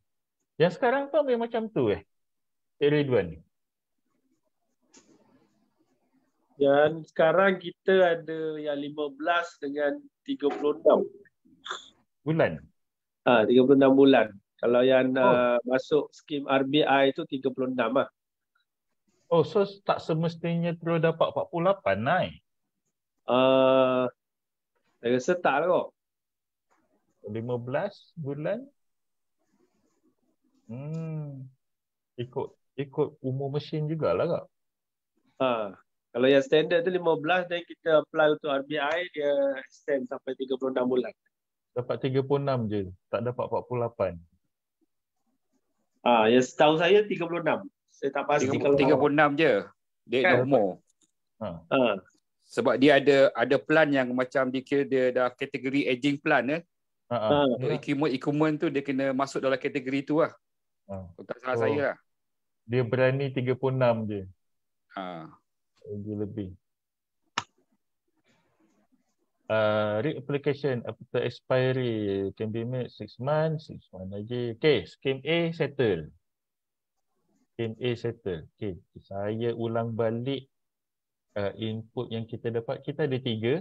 Yang sekarang tu ambil macam tu eh. Ridwan. Dan sekarang kita ada yang 15 dengan 36. Bulan. Ah, 36 bulan. Kalau yang Oh. uh, masuk skim RBI itu 36 lah. Oh so tak semestinya terus dapat 48 lah eh. Uh, saya rasa tak lah kok. 15 bulan. Hmm. Ikut ikut umur mesin jugalah kak. Ha. Kalau yang standard tu 15 dan kita apply untuk RBI dia extend sampai 36 bulan. Dapat 36 je. Tak dapat 48. Ah, yang setahu saya 36. Saya tak pasti kalau 36 je. Dia Kan? normal. Ha. Sebab dia ada ada plan yang macam dia kira dia dah kategori aging plan eh. Ha, ha. Ha. Untuk equipment-equipment tu dia kena masuk dalam kategori tu lah. Ha. Kalau tak salah Oh. saya lah. Dia berani 36 je. Ha. Lagi lebih. Uh, reapplication after expiry can be made 6 months, 6 months lagi. Okay, scheme A settle. Scheme A settle. Okay, saya ulang balik uh, input yang kita dapat. Kita ada tiga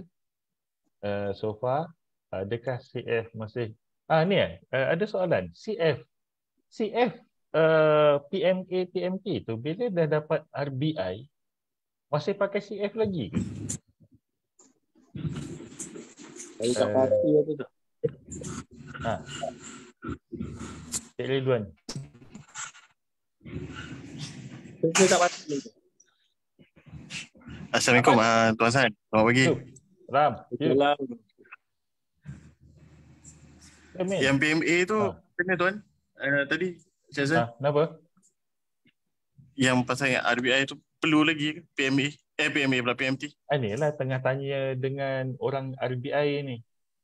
uh, so far. Adakah CF masih... Ah, ni eh, uh, ada soalan. CF. CF uh, PMA, PMT tu bila dah dapat RBI, masih pakai CF lagi ke? Kalau tak Eh. pasti tu tu. Cik Ridwan. Saya tak pasti. Assalamualaikum uh, Tuan Hassan. Selamat pagi. Ram. Itulah. Amin. Yang PMA tu Ah. kena tuan. Uh, tadi Cik Hassan Ah, kenapa? yang pasal yang RBI tu perlu lagi PMA? Eh PMA pula PMT. Ah, ni lah tengah tanya dengan orang RBI ni.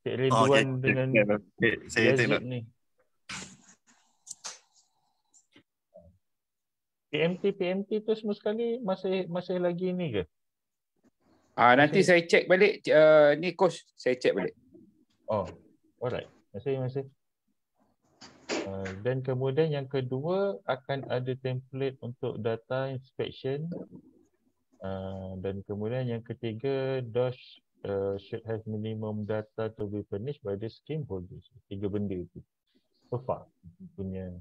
Cik Ridwan Oh, okay. dengan Okay, saya Yazid note. ni. PMT PMT tu semua sekali masih masih lagi ni ke? Ah nanti saya cek balik uh, ni coach saya cek balik. Oh, alright. Masih masih. Uh, dan kemudian yang kedua akan ada template untuk data inspection. Uh, dan kemudian yang ketiga DOS uh, should have minimum data to be furnished by the scheme holders. Tiga benda tu. So far punya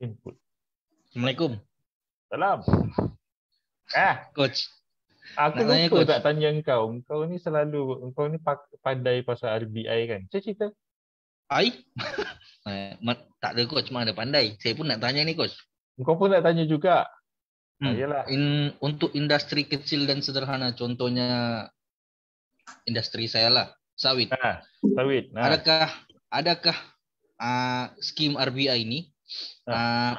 input. Assalamualaikum. Salam. Ah, Coach. aku Nak lupa Coach. tak tanya engkau. Engkau ni selalu engkau ni pandai pasal RBI kan. Cerita cerita. Ai? <laughs> Ma- tak ada coach, ada pandai. Saya pun nak tanya ni coach. Engkau pun nak tanya juga. Hmm. Hmm. yalah. In, untuk industri kecil dan sederhana, contohnya industri saya lah, sawit. Ha, sawit. Ha. Adakah adakah uh, skim RBI ini uh,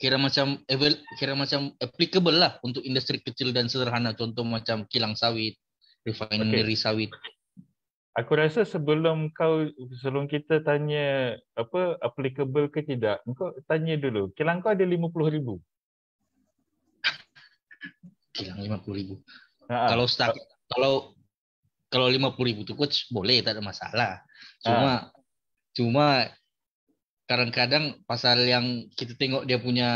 kira macam kira macam applicable lah untuk industri kecil dan sederhana contoh macam kilang sawit, refinery sawit. Aku rasa sebelum kau sebelum kita tanya apa applicable ke tidak, engkau tanya dulu. Kilang kau ada 50,000. Kilang 50,000. Ha. Kalau start kalau kalau 50,000 tu coach boleh tak ada masalah. Cuma cuma kadang-kadang pasal yang kita tengok dia punya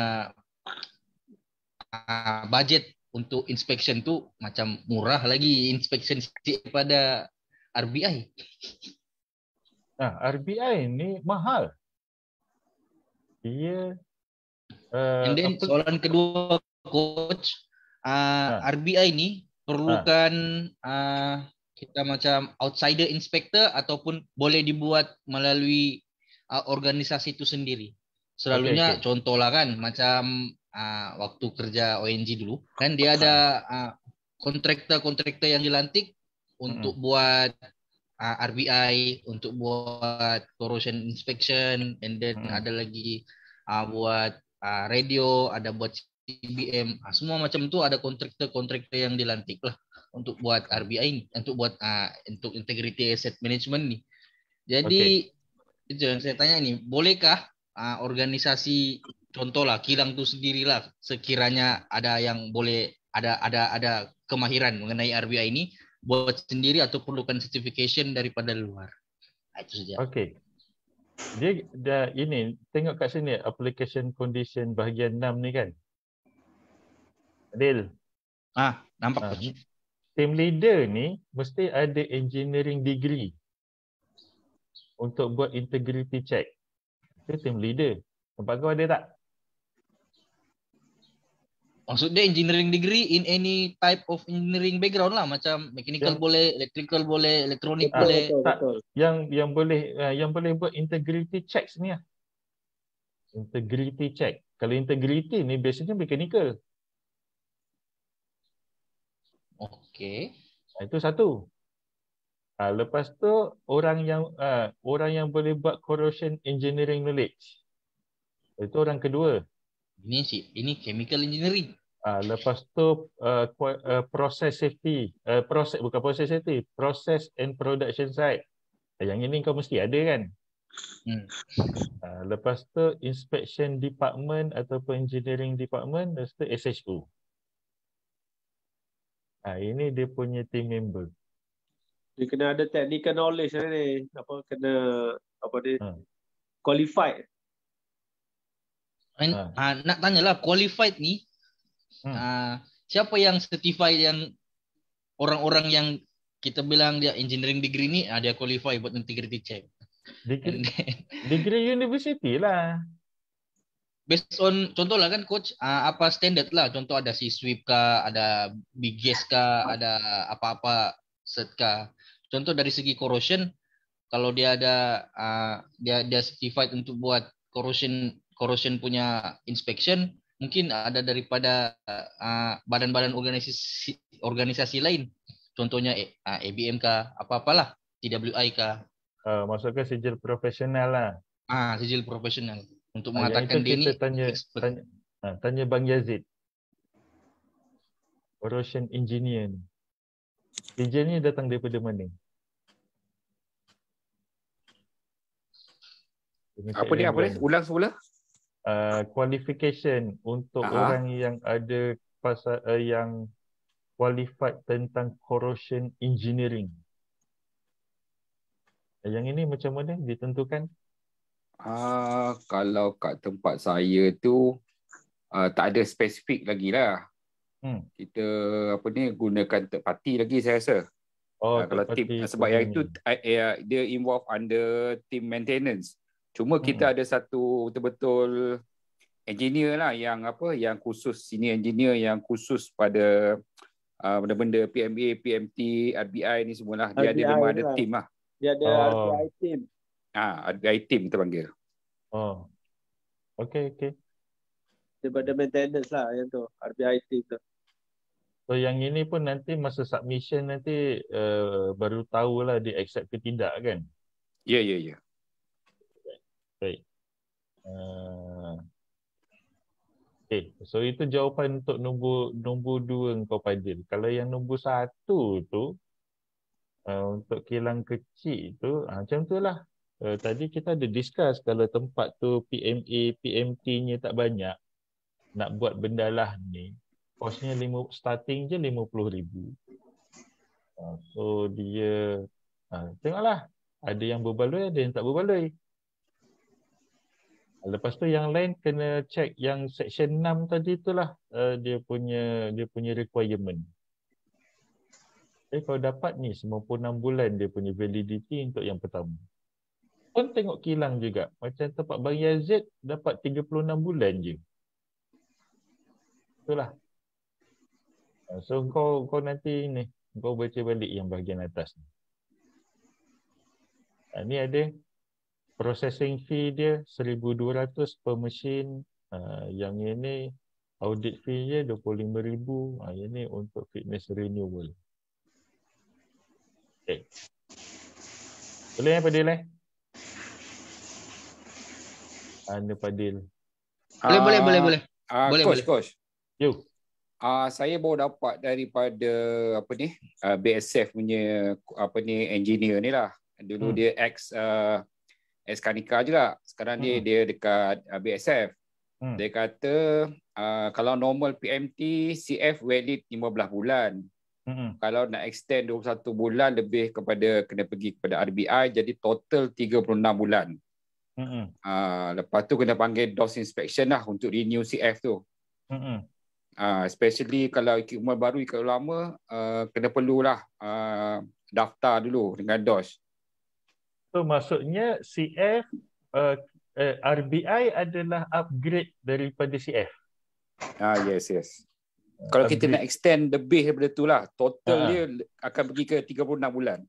uh, budget untuk inspection tu macam murah lagi inspection daripada RBI. Nah, RBI ni mahal. Dia uh, And then apa- soalan kedua coach, uh, Ha. RBI ni perlukan uh, kita macam outsider inspector ataupun boleh dibuat melalui uh, organisasi itu sendiri. Selalunya Okey, okey. contohlah kan macam uh, waktu kerja ONG dulu kan dia ada uh, kontraktor-kontraktor yang dilantik untuk buat uh, RBI, untuk buat corrosion inspection and then Mm. ada lagi uh, buat uh, radio, ada buat CBM, uh, semua macam tu ada kontraktor-kontraktor yang dilantik lah untuk buat RBI untuk buat uh, untuk integrity asset management ni. Jadi itu yang saya tanya ni, bolehkah uh, organisasi contohlah kilang tu sendirilah sekiranya ada yang boleh ada ada ada kemahiran mengenai RBI ini buat sendiri atau perlukan certification daripada luar. Ah, Itu saja. Okey. Dia dah ini tengok kat sini application condition bahagian 6 ni kan. Adil, Ah, nampak Ah, coach. team leader ni mesti ada engineering degree untuk buat integrity check. Itu team leader. Tempat kau ada tak? Maksud dia engineering degree in any type of engineering background lah macam mechanical Yang- boleh, electrical boleh, elektronik Betul, boleh. betul, tak. betul. Yang yang boleh uh, yang boleh buat integrity checks ni lah. Integrity check. Kalau integrity ni biasanya mechanical. Okey. Itu satu. Ha, lepas tu orang yang uh, orang yang boleh buat corrosion engineering knowledge. Itu orang kedua. Ini sih, ini chemical engineering. Ha, lepas tu uh, uh, process safety, uh, proses bukan process safety, process and production side. Ha, yang ini kau mesti ada kan? Hmm. Ha, lepas tu inspection department ataupun engineering department, lepas tu SHO. Ha, ini dia punya team member. Dia kena ada technical knowledge lah ni. Apa kena apa dia Hmm. qualified. And, Ha. ah, nak tanyalah qualified ni Hmm. ah, siapa yang certified yang orang-orang yang kita bilang dia engineering degree ni ah, dia qualify buat integrity check. Degree, <laughs> degree university lah. based on contoh lah kan coach uh, apa standard lah contoh ada si sweep kah ada big gas kah ada apa-apa set kah contoh dari segi corrosion kalau dia ada uh, dia dia certified untuk buat corrosion corrosion punya inspection mungkin ada daripada uh, badan-badan organisasi organisasi lain contohnya uh, ABM kah apa-apalah TWI kah Uh, maksudnya sijil profesional lah. ah sijil profesional untuk Ah, yang mengatakan dia kita ni tanya, expert. tanya, ah, tanya Bang Yazid. Corrosion engineer ni. Engineer ni datang daripada mana? Apa dia apa dia? Ulang semula. Uh, qualification untuk Aha. orang yang ada pasal uh, yang qualified tentang corrosion engineering. Yang ini macam mana ditentukan? Ah, kalau kat tempat saya tu ah, tak ada spesifik lagi lah. Hmm. Kita apa ni gunakan third party lagi saya rasa. Oh, Ah, kalau party sebab yang itu ah, eh, dia involve under team maintenance. Cuma kita Hmm. ada satu betul-betul engineer lah yang apa yang khusus senior engineer yang khusus pada ah, benda-benda PMA, PMT, RBI ni semualah. Dia ada RBI memang ada lah. team lah. Dia ada Oh. RBI team. Ah, RBI team kita panggil. Oh. Okay, okay. Daripada maintenance lah yang tu. RBI team tu. So yang ini pun nanti masa submission nanti uh, baru tahulah dia accept ke tidak kan? Ya, ya, ya. Baik. Uh, okay, so itu jawapan untuk nombor nombor dua kau Fadil. Kalau yang nombor satu tu uh, untuk kilang kecil tu uh, macam tu lah. Uh, tadi kita ada discuss kalau tempat tu PMA, PMT-nya tak banyak nak buat benda lah ni kosnya lima, starting je RM50,000. Uh, so dia uh, tengoklah ada yang berbaloi ada yang tak berbaloi. Lepas tu yang lain kena check yang section 6 tadi tu lah uh, dia punya dia punya requirement. Eh kalau dapat ni 96 bulan dia punya validity untuk yang pertama. Pun tengok kilang juga. Macam tempat Bang Yazid dapat 36 bulan je. Itulah. Uh, So kau kau nanti ni kau baca balik yang bahagian atas ni. Uh, ni ada processing fee dia 1200 per mesin. Uh, yang ini audit fee dia 25000. Uh, yang ni untuk fitness renewal. Okay. Boleh eh Padil eh? Anda Padil. boleh boleh boleh boleh Ah, Boleh, coach, boleh. coach. Yo. Ah, saya baru dapat daripada apa ni? Uh, BSF punya apa ni engineer ni lah. Dulu Hmm. dia ex uh, ex Kanika juga. Sekarang dia Hmm. dia dekat uh, BSF. Hmm. Dia kata uh, kalau normal PMT CF valid 15 bulan. Mm-mm. Kalau nak extend 21 bulan lebih kepada kena pergi kepada RBI jadi total 36 bulan. Mm-mm. Uh, lepas tu kena panggil DOS inspection lah untuk renew CF tu. Mm-mm. Uh, especially kalau equipment baru, equipment lama, uh, kena perlulah uh, daftar dulu dengan DOS. So maksudnya CF uh, uh, RBI adalah upgrade daripada CF. Ah yes, yes. Kalau kita nak extend lebih daripada tu lah, total Ah. dia akan pergi ke 36 bulan.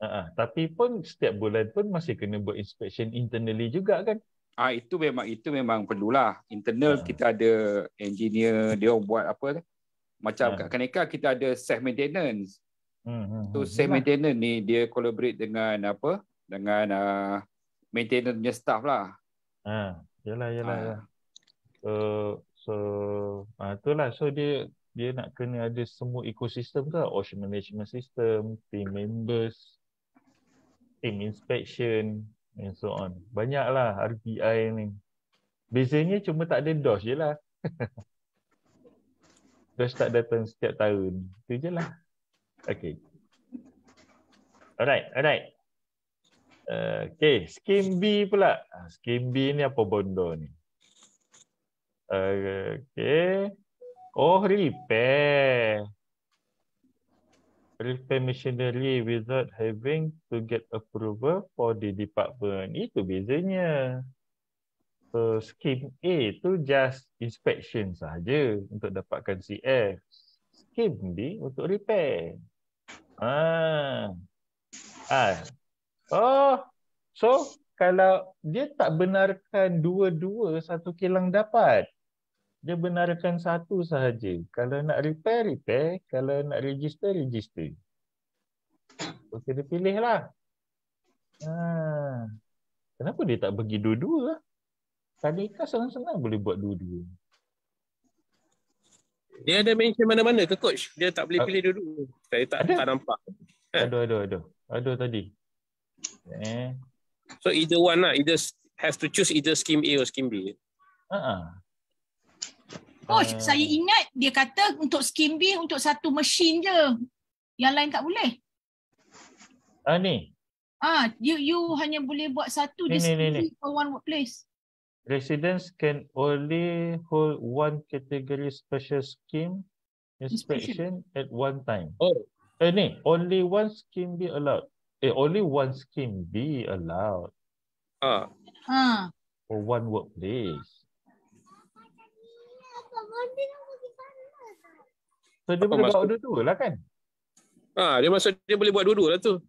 Uh, tapi pun setiap bulan pun masih kena buat inspection internally juga kan? Ah itu memang itu memang perlulah. Internal Ah. kita ada engineer dia buat apa macam Ah. kat Kaneka kita ada self maintenance. Hmm, hmm, So hmm. self Yalah. maintenance ni dia collaborate dengan apa? Dengan uh, maintenance punya staff lah. Ha, yalah yalah. Ah. yalah. So so ah itulah so dia dia nak kena ada semua ekosistem tu lah. ocean management system, team members, team inspection and so on. Banyaklah RBI ni. Bezanya cuma tak ada DOS je lah. <laughs> DOS tak datang setiap tahun. Itu je lah. Okay. Alright, alright. Okay, scheme B pula. Ah, Scheme B ni apa bondo ni? Uh, okay. Oh, repair. Repair machinery without having to get approval for the department. Itu bezanya. So scheme A tu just inspection saja untuk dapatkan CF. Scheme B untuk repair. Ah. Ah. Oh. So kalau dia tak benarkan dua-dua satu kilang dapat. Dia benarkan satu sahaja. Kalau nak repair, repair. Kalau nak register, register. So kita pilih lah. Ah. Kenapa dia tak bagi dua-dua lah? Tadi kan senang-senang boleh buat dua-dua. Dia ada mention mana-mana ke coach? Dia tak boleh Ah. pilih dua-dua. Saya tak, Ada. tak nampak. Aduh, aduh, aduh. Aduh tadi. Eh. So either one lah. Either have to choose either scheme A or scheme B. Uh-uh. Coach, Ah. saya ingat dia kata untuk scheme B untuk satu mesin je. Yang lain tak boleh. Ah ni, Ah, you you hanya boleh buat satu Ni, je ni, ni, scheme ni. B for one workplace. residents can only hold one category special scheme inspection at one time. Oh. Eh ni, only one scheme be allowed. Eh, only one scheme be allowed Ah. Ha. for one workplace. So dia Apa boleh buat maksud? dua-dua lah kan? Ah, dia maksud dia boleh buat dua-dua lah tu.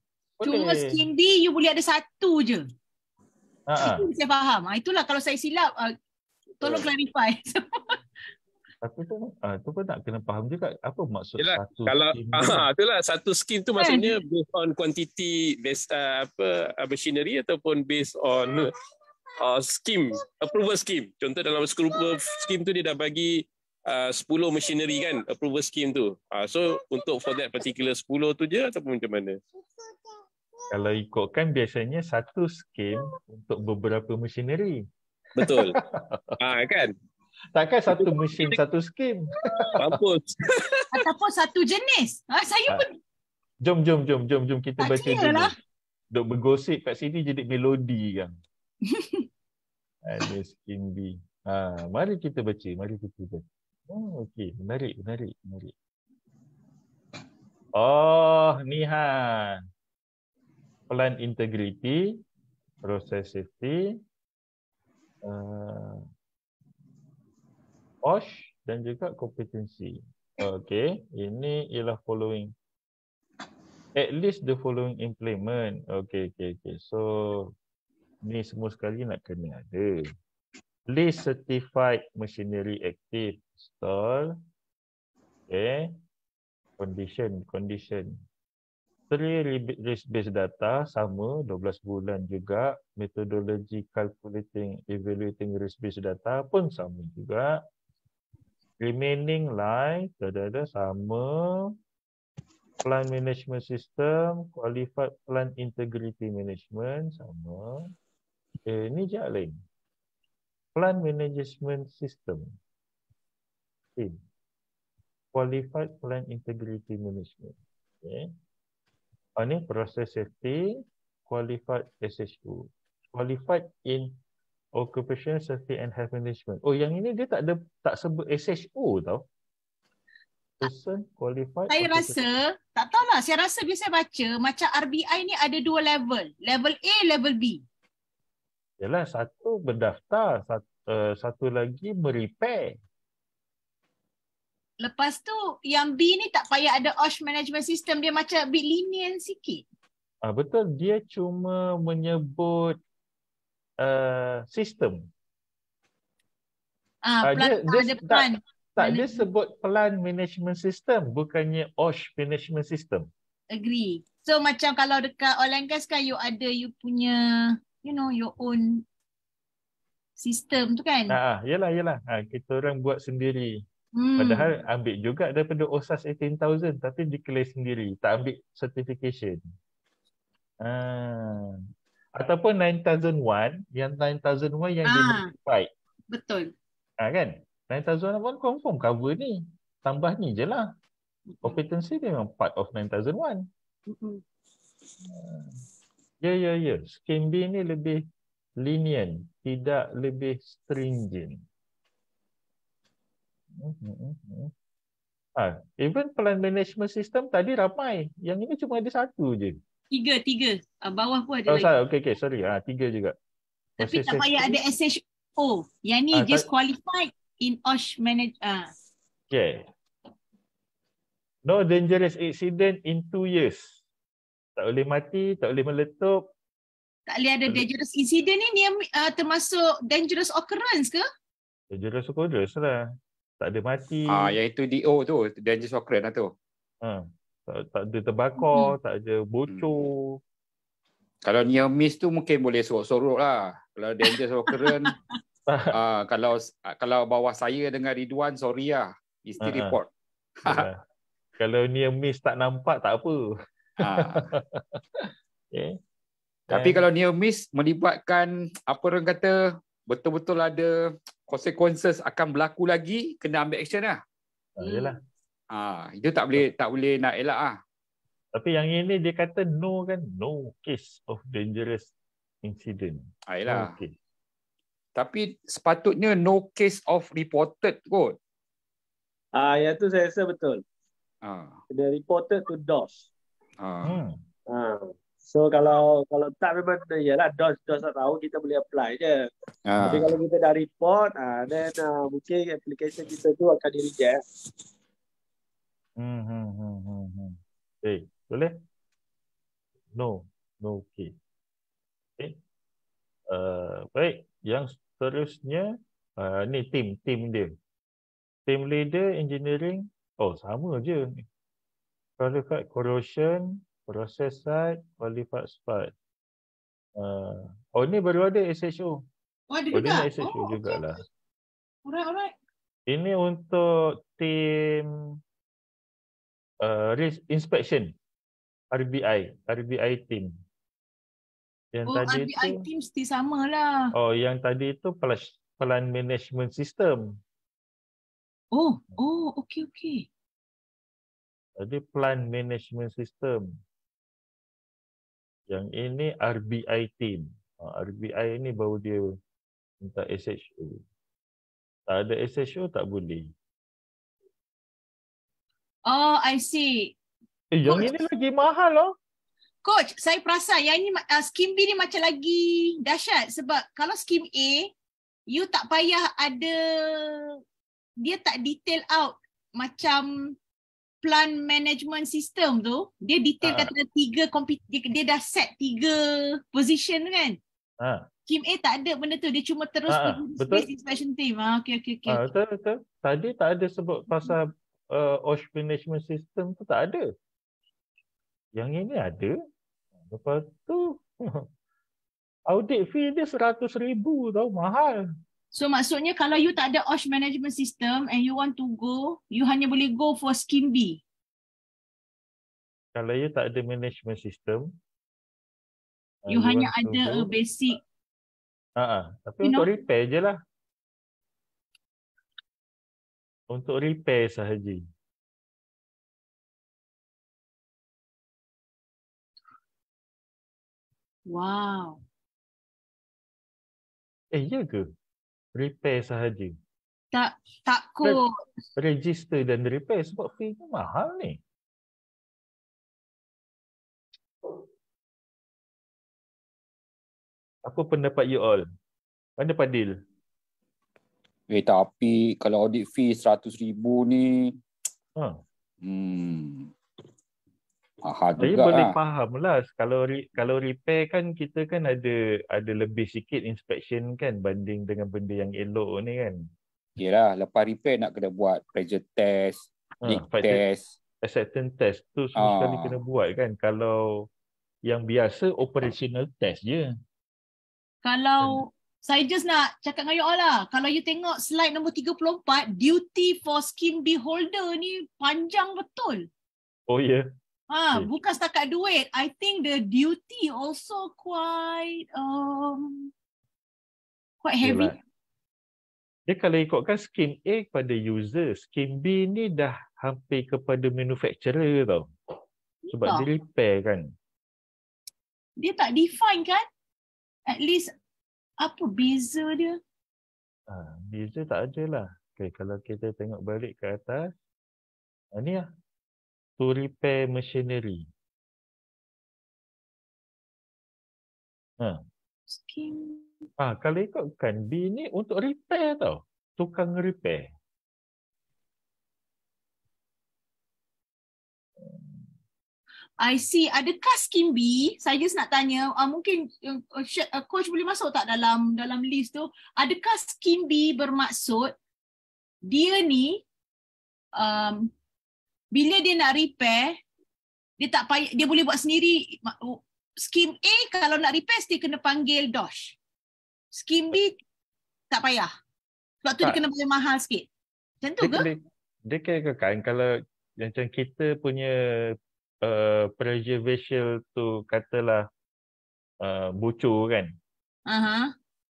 Cuma scheme B you boleh ada satu je. Ha, Itu saya faham. Ah, itulah kalau saya silap ah, tolong clarify. <laughs> Tapi tu, ah, tu pun nak kena faham juga apa maksud Yelah, satu Kalau scheme ah, itulah satu scheme tu maksudnya based on quantity based uh, apa uh, machinery ataupun based on uh, scheme approval scheme. Contoh dalam approval scheme tu dia dah bagi uh, 10 machinery kan approval scheme tu. Uh, so untuk for that particular 10 tu je ataupun macam mana? Kalau ikutkan biasanya satu scheme untuk beberapa machinery. Betul. <laughs> ah kan? Takkan satu mesin satu scheme. <laughs> Mampus. Ataupun satu jenis. Ha, saya Ah, pun Jom, jom, jom, jom, jom kita Tak baca dulu. lah. Duk bergosip kat sini jadi melodi kan. <laughs> Ada scheme B. Ha, mari kita baca, mari kita baca. Oh, okey, menarik, menarik, menarik. Oh, ni ha. Plan integrity, process safety, uh, OSH dan juga kompetensi. Okey, ini ialah following. At least the following implement. Okey, okey, okey. So, ni semua sekali nak kena ada. List certified machinery active install. Okay. Condition, condition. Three risk-based data sama 12 bulan juga. Methodology calculating, evaluating risk-based data pun sama juga. Remaining line, ada sama. Plan management system, qualified plan integrity management sama. Eh, ni je lain. Plan management system. Okay. Qualified plan integrity management. Okay. Oh, ni process safety, qualified SHO. Qualified in occupational safety and health management. Oh, yang ini dia tak ada tak sebut SHO tau. Person qualified. saya rasa, tak tahulah, saya rasa bila saya baca macam RBI ni ada dua level. Level A, level B. Yalah, satu berdaftar, satu, uh, satu lagi merepair. Lepas tu yang B ni tak payah ada OSH management system. Dia macam bit lenient sikit. Ah betul, dia cuma menyebut uh, sistem. Ah, Ah, plan, dia- dia ada tak- plan. Tak, dia Management. sebut plan management system, bukannya OSH management system. Agree. So macam kalau dekat oil and gas kan you ada you punya you know your own sistem tu kan. Ah, ah, yalah, yalah. Ah, kita orang buat sendiri. Hmm. Padahal ambil juga daripada OSAS 18000 tapi declare sendiri, tak ambil certification. Ah. Ataupun 9001, yang 9001 yang dia Ah. modified. Betul. Ha, kan? 9001 confirm cover ni. Tambah ni je lah. Competency dia memang part of 9001. Mm-mm. Ya, ya, ya. Scheme B ni lebih lenient. Tidak lebih stringent. Hmm, hmm, hmm, hmm. Ha, even plan management system tadi ramai. Yang ini cuma ada satu je. Tiga, tiga. Ah, bawah pun ada Oh, lagi. salah. Okay, okay. Sorry. Ha, tiga juga. Tapi tak payah ada SH, Oh, yang ni Ah, tak- disqualified in OSH manage ah. Yeah. No dangerous accident in two years. Tak boleh mati, tak boleh meletup. Tak boleh ada Ada. dangerous incident ni ni uh, termasuk dangerous occurrence ke? Dangerous occurrence lah. Tak ada mati. Ah, yang itu DO tu, dangerous occurrence lah tu. Ha. Tak, tak ada terbakar, tak ada bocor. Kalau near miss tu mungkin boleh sorok-sorok lah. Kalau dangerous occurrence, <laughs> ah, kalau kalau bawah saya dengan Ridwan, sorry lah. Mesti Ah, ah. report. Ya. Kalau near miss tak nampak, tak apa. Ah. Okay. <laughs> Tapi kalau near miss melibatkan apa orang kata betul-betul ada consequences akan berlaku lagi, kena ambil action lah. Ah, yelah. Ah, itu tak boleh tak boleh nak elak ah. Tapi yang ini dia kata no kan, no case of dangerous incident. Ah, yelah. No case. Tapi sepatutnya no case of reported kot. Ah, yang tu saya rasa betul. Ah. Kena reported to DOS. Ah. Hmm. Ah. So kalau kalau tak memang yalah DOS DOS tak tahu kita boleh apply je. Ah. Tapi kalau kita dah report, ah then ah, mungkin application kita tu akan di reject. Hmm, hmm, hmm, hmm, hmm. Eh, boleh? No, no case. Okay. Uh, baik, yang seterusnya, uh, ni tim, tim dia. Team leader engineering, oh sama je. Qualified corrosion, process site, qualified spot. Uh, oh ni baru ada SHO. Oh ada Oh juga. SHO Oh, jugalah. Alright, alright. Ini untuk tim uh, risk inspection RBI, RBI team. Yang Oh, tadi RBI tu team mesti sama lah. oh yang tadi itu pelas, plan management system. Oh, oh, okay, okay. Tadi plan management system. Yang ini RBI team. Uh, RBI ini baru dia minta SHO. Tak ada SHO tak boleh. Oh, I see. Eh, yang Coach. ini lagi mahal loh. Coach, saya perasan yang ni uh, skim B ni macam lagi dahsyat sebab kalau skim A, you tak payah ada dia tak detail out macam plan management system tu. Dia detail Ah. kata tiga dia, dia dah set tiga position kan. Ha. Skim A tak ada benda tu. Dia cuma terus Ah, ah, pergi betul. space inspection team. Ah, okay, okay, okay. Ah, betul, betul. Tadi tak ada sebut pasal uh, OSH management system tu tak ada. Yang ini ada. Lepas tu <laughs> audit fee dia seratus ribu tau, mahal. So maksudnya kalau you tak ada OSH management system and you want to go, you hanya boleh go for skim B. Kalau you tak ada management system, ah, You hanya ada a go- basic Ah, ah. tapi you untuk know. repair je lah. Untuk repair sahaja. Wow. Eh, ya ke? Repair sahaja. Tak takut. Register dan repair sebab fee tu mahal ni. Apa pendapat you all? Mana Padil? Eh tapi kalau audit fee 100 ribu ni Ha. hmm, Saya juga boleh lah. faham lah kalau kalau repair kan kita kan ada ada lebih sikit inspection kan banding dengan benda yang elok ni kan. Yelah, lepas repair nak kena buat pressure test, Ha, leak factor- test. acceptance test tu semua sekali Ah. kena buat kan. Kalau yang biasa operational test je. Kalau saya just nak cakap dengan you all lah. Kalau you tengok slide nombor 34, duty for scheme B holder ni panjang betul. Oh ya. Yeah. Ha, Okay. bukan setakat duit. I think the duty also quite um quite heavy. Yelah. Dia kalau ikutkan scheme A kepada user, scheme B ni dah hampir kepada manufacturer tau. Sebab dia repair kan. Dia tak define kan? At least apa beza dia? Ha, beza tak ada lah. Okay, kalau kita tengok balik ke atas. Ha, ni lah. To repair machinery. Ha, Skim. Ah, kalau ikutkan B ni untuk repair tau. Tukang repair. I see. Adakah skim B? Saya just nak tanya. Uh, mungkin uh, uh, coach boleh masuk tak dalam dalam list tu? Adakah skim B bermaksud dia ni um, bila dia nak repair dia tak payah dia boleh buat sendiri skim A kalau nak repair dia kena panggil DOSH. Skim B tak payah. Sebab tu tak. dia kena bayar mahal sikit. Macam tu dia, ke? Dia, dia kira kan kalau macam kita punya uh, pressure vessel tu katalah uh, bocor kan. Uh-huh.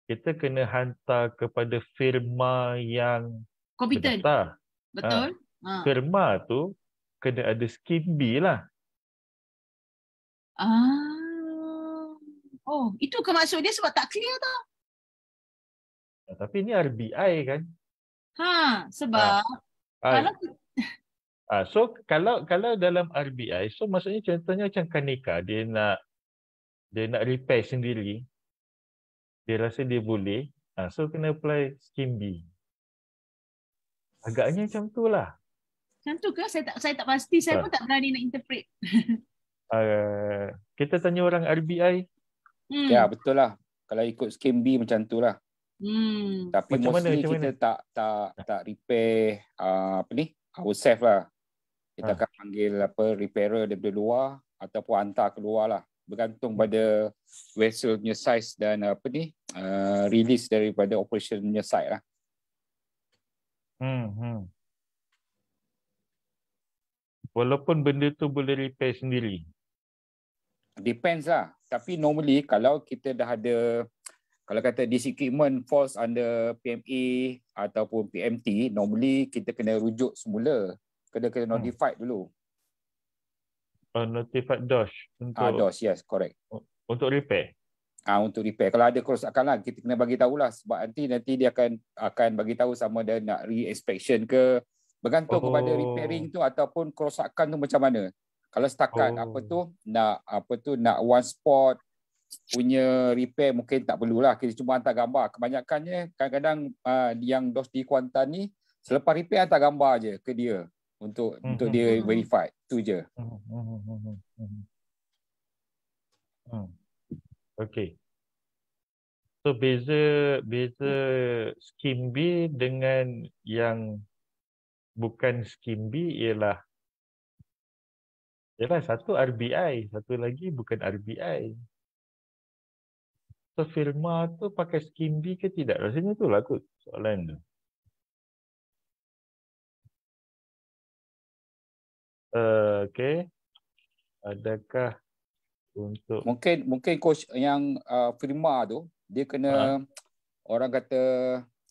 Kita kena hantar kepada firma yang kompetent. Betul. Ha. Firma tu kena ada skim B lah. Ah. Oh, itu ke maksud dia sebab tak clear tau. Tapi ni RBI kan. Ha, sebab ha. kalau Ah, so kalau kalau dalam RBI, so maksudnya contohnya macam Kanika, dia nak dia nak repair sendiri, dia rasa dia boleh, ah, so kena apply skim B. Agaknya macam tu lah. Macam tu ke? Saya tak saya tak pasti. Saya ha. pun tak berani nak interpret. uh, <laughs> kita tanya orang RBI. Hmm. Ya, betul lah. Kalau ikut skim B macam tu lah. Hmm. Tapi macam mostly mana, kita mana? tak tak tak repair uh, apa ni? Ourselves lah. Kita ha. akan panggil apa repairer daripada luar ataupun hantar keluar lah. Bergantung pada vessel punya size dan apa ni uh, release daripada operation punya site lah. Hmm, hmm. Walaupun benda tu boleh repair sendiri. Depends lah. Tapi normally kalau kita dah ada kalau kata this equipment falls under PMA ataupun PMT, normally kita kena rujuk semula kena kena hmm. notified hmm. dulu. Uh, notified DOS untuk ah, DOS, yes, correct. Untuk repair. Ah untuk repair. Kalau ada kerosakan lah, kita kena bagi tahu lah sebab nanti nanti dia akan akan bagi tahu sama ada nak re-inspection ke bergantung oh. kepada repairing tu ataupun kerosakan tu macam mana. Kalau setakat oh. apa tu nak apa tu nak one spot punya repair mungkin tak perlulah kita cuma hantar gambar kebanyakannya kadang-kadang uh, yang DOS di Kuantan ni selepas repair hantar gambar je ke dia untuk hmm. untuk hmm, dia hmm. verify tu je. Hmm. Hmm. Hmm. Okay. So beza beza skim B dengan yang bukan skim B ialah ialah satu RBI, satu lagi bukan RBI. So firma tu pakai skim B ke tidak? Rasanya tu lah kot soalan tu. Uh, okay. Adakah untuk mungkin mungkin coach yang uh, firma tu dia kena ha? orang kata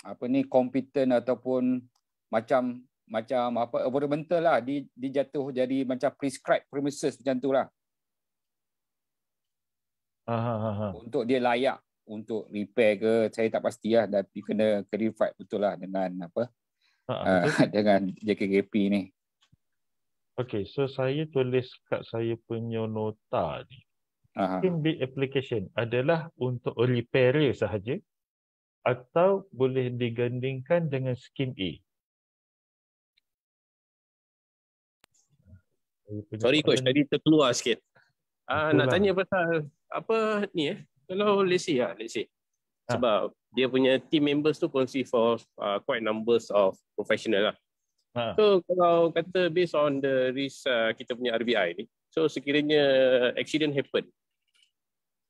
apa ni kompetent ataupun macam macam apa environmental lah di dijatuh jadi macam prescribed premises macam tu lah. Ha, ha, ha, ha. Untuk dia layak untuk repair ke saya tak pasti lah tapi kena verified betul lah dengan apa ha, uh, <laughs> dengan JKKP ni. Okay, so saya tulis kat saya punya nota ni. Scheme B application adalah untuk repairer sahaja atau boleh digandingkan dengan scheme A. Sorry coach, tadi terkeluar sikit. Ah nak tanya pasal apa ni eh? Kalau let's say lah, let's say. Ha. Sebab dia punya team members tu consist of uh, quite numbers of professional lah. Ha. So kalau kata based on the risk uh, kita punya RBI ni, so sekiranya accident happen,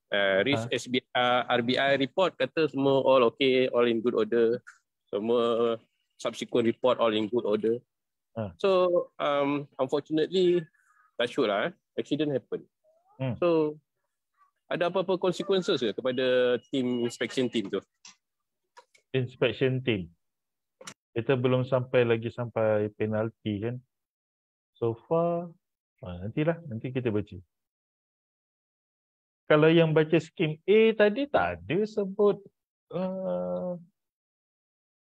uh, risk ha. SBI, uh, RBI report kata semua all okay, all in good order, semua subsequent report all in good order. Ha. So um, unfortunately, tak sure lah, eh, accident happen. Hmm. So ada apa-apa consequences ke kepada team inspection team tu? Inspection team kita belum sampai lagi sampai penalti kan. So far, ah, nantilah, nanti kita baca. Kalau yang baca skim A tadi tak ada sebut uh,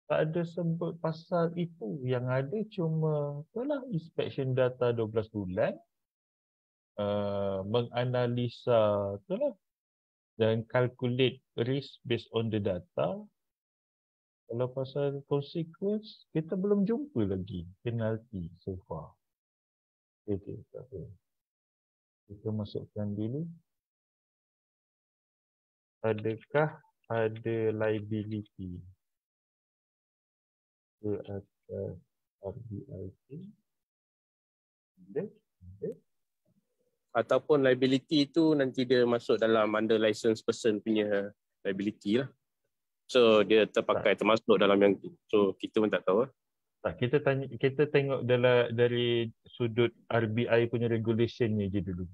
tak ada sebut pasal itu. Yang ada cuma itulah inspection data 12 bulan. Uh, menganalisa itulah dan calculate risk based on the data. Kalau pasal consequence, kita belum jumpa lagi penalty so far. Okay, tak apa. Kita masukkan dulu. Adakah ada liability ke atas RBIT? Ataupun liability itu nanti dia masuk dalam under license person punya liability lah. So dia terpakai termasuk dalam yang tu. So kita pun tak tahu. Lah. Tak, kita tanya kita tengok dalam dari sudut RBI punya regulation ni je dulu.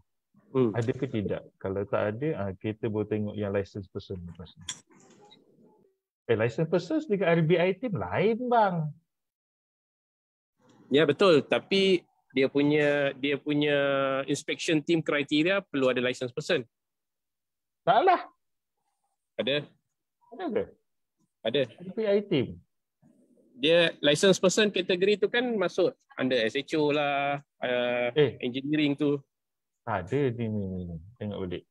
Hmm. Ada ke tidak? Kalau tak ada, ah, kita boleh tengok yang license person lepas ni. Eh, license person dengan RBI team lain bang. Ya betul, tapi dia punya dia punya inspection team kriteria perlu ada license person. Salah. Ada. Ada ke? Ada. PI team. Dia license person kategori tu kan masuk under SHO lah, uh, eh. engineering tu. Ada ni ni. Tengok balik.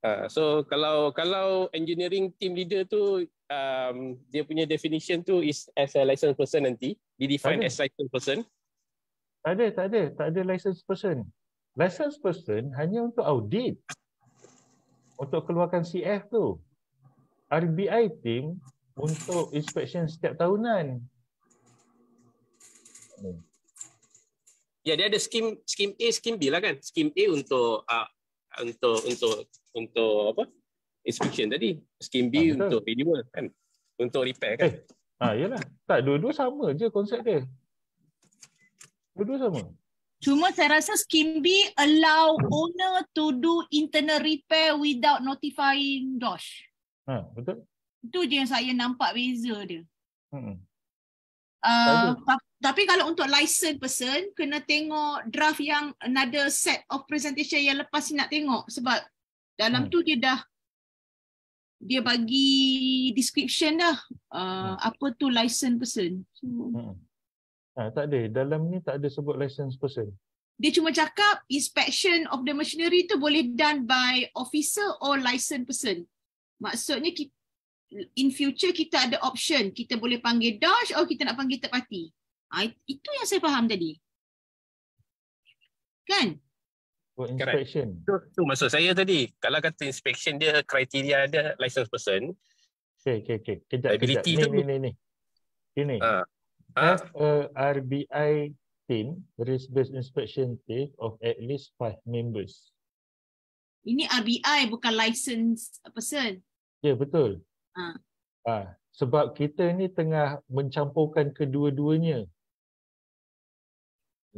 Uh, so kalau kalau engineering team leader tu um, dia punya definition tu is as a license person nanti, di define as license person. Tak ada, tak ada. Tak ada license person. License person hanya untuk audit. Untuk keluarkan CF tu. RBI team untuk inspection setiap tahunan. Ya, dia ada skim skim A, skim B lah kan. Skim A untuk uh, untuk untuk untuk apa? Inspection tadi. Skim B ha, untuk renewal kan. Untuk repair kan. Eh, ah, yalah. Tak, dua-dua sama je konsep dia. Dua-dua sama. Cuma saya rasa scheme B allow owner to do internal repair without notifying DOSH. Ha, betul. Itu je yang saya nampak beza dia. Hmm. Uh, tapi kalau untuk license person, kena tengok draft yang another set of presentation yang lepas ni nak tengok. Sebab dalam hmm. tu dia dah dia bagi description dah uh, hmm. apa tu license person. So, hmm. Ha, tak ada. Dalam ni tak ada sebut license person. Dia cuma cakap inspection of the machinery tu boleh done by officer or license person. Maksudnya kita, in future kita ada option. Kita boleh panggil DOSH atau kita nak panggil third party. Ha, itu yang saya faham tadi. Kan? For inspection. Tu, tu maksud saya tadi. Kalau kata inspection dia kriteria ada license person. Okay, okay, okay. Kejap, kejap. Ni, ni, ni, ni. Ini. Uh, have a RBI team, risk-based inspection team of at least five members. Ini RBI bukan license person. Ya, betul. Ha. Ha, sebab kita ni tengah mencampurkan kedua-duanya.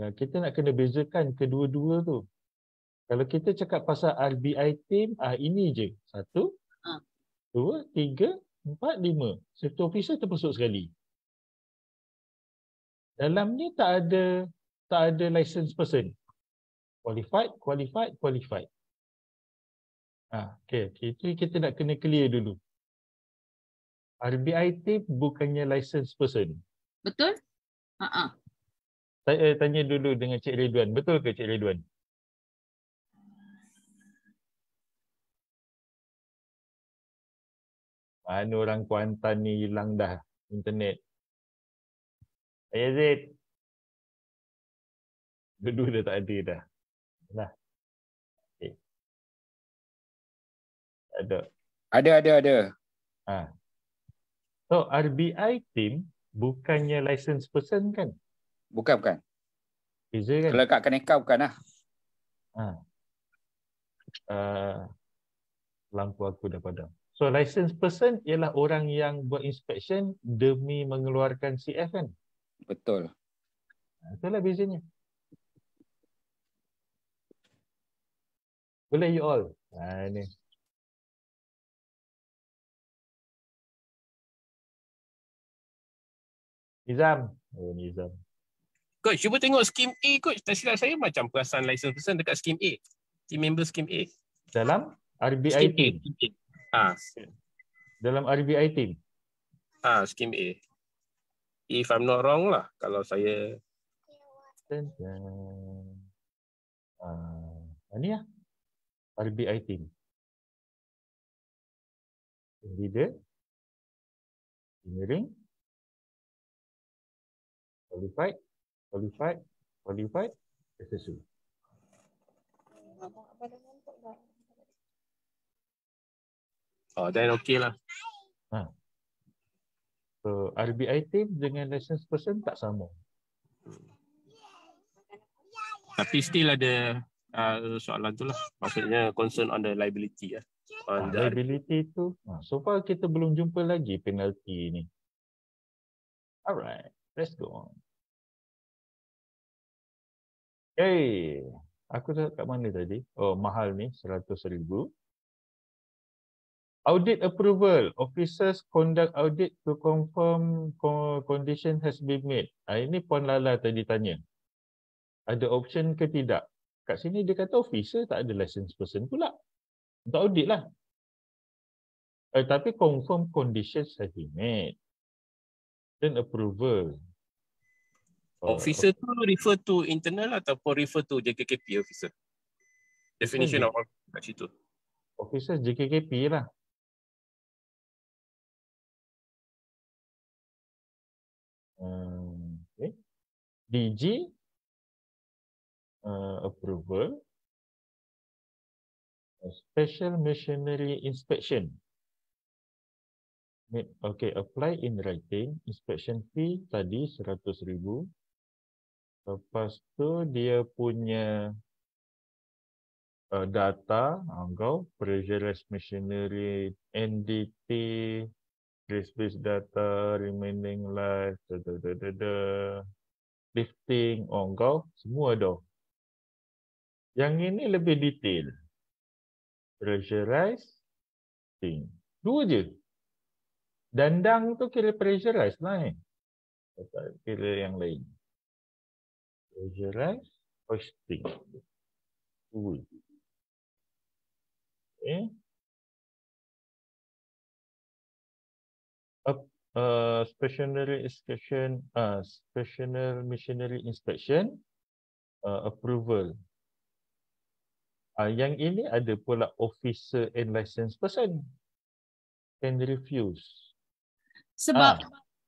Ya, kita nak kena bezakan kedua-dua tu. Kalau kita cakap pasal RBI team, ah ini je. Satu, ha. dua, tiga, empat, lima. Satu officer terpusuk sekali. Dalam ni tak ada tak ada license person. Qualified, qualified, qualified. Ha, okay. Itu kita nak kena clear dulu. RBI team bukannya license person. Betul? Ha ah. Saya tanya dulu dengan Cik Ridwan. Betul ke Cik Ridwan? Mana orang Kuantan ni hilang dah internet. Ayah Zid. Dua-dua dah tak ada dah. Lah. Ada. Ada, ada, ada. Ha. So, RBI team bukannya license person kan? Bukan, bukan. Beza kan? Kalau kat Kaneka bukan lah. Ha. Uh, lampu aku dah padam. So, license person ialah orang yang buat inspection demi mengeluarkan CF kan? Betul. Itulah bezanya. Boleh you all. Ha, ni. Nizam. Oh, Nizam. Coach, cuba tengok skim A, Coach. Tak silap saya macam perasan license person dekat skim A. Team member skim A. Dalam RBI skim team? A. Ha. Dalam RBI team? Ah, ha, skim A if I'm not wrong lah kalau saya uh, ini ya RBI team Leader. Engineering. Qualified. Qualified. Qualified. SSU. Oh, then okay lah. So RBI team dengan license person tak sama. Tapi still ada uh, soalan tu lah. Maksudnya concern on the liability lah. Ah, On the liability tu, ah, so far kita belum jumpa lagi penalti ni. Alright, let's go on. Okay, aku dah kat mana tadi? Oh, mahal ni, 100 ribu. Audit approval. Officers conduct audit to confirm co- condition has been made. Ah, ini Puan Lala tadi tanya. Ada option ke tidak? Kat sini dia kata officer tak ada license person pula. Untuk audit lah. Eh, tapi confirm conditions have been made. Then approval. Oh, officer tu refer to internal ataupun refer to JKKP officer? Definition of kat situ. Officer JKKP lah. Um, okay. DG uh, approval. A special machinery inspection. Okay, apply in writing. Inspection fee tadi 100 ribu. Lepas tu dia punya uh, data, uh, kau pressurized machinery, NDT, trace-based data, remaining life, da, da, da, da, lifting, oh kau semua dah. Yang ini lebih detail. Pressurized, thing. Dua je. Dandang tu kira pressurized lah eh. Tak kira yang lain. Pressurized, hoisting. Dua. Okay. Uh, stationary inspection, uh, stationary machinery inspection, uh, approval. Uh, yang ini ada pula officer and license person can refuse. Sebab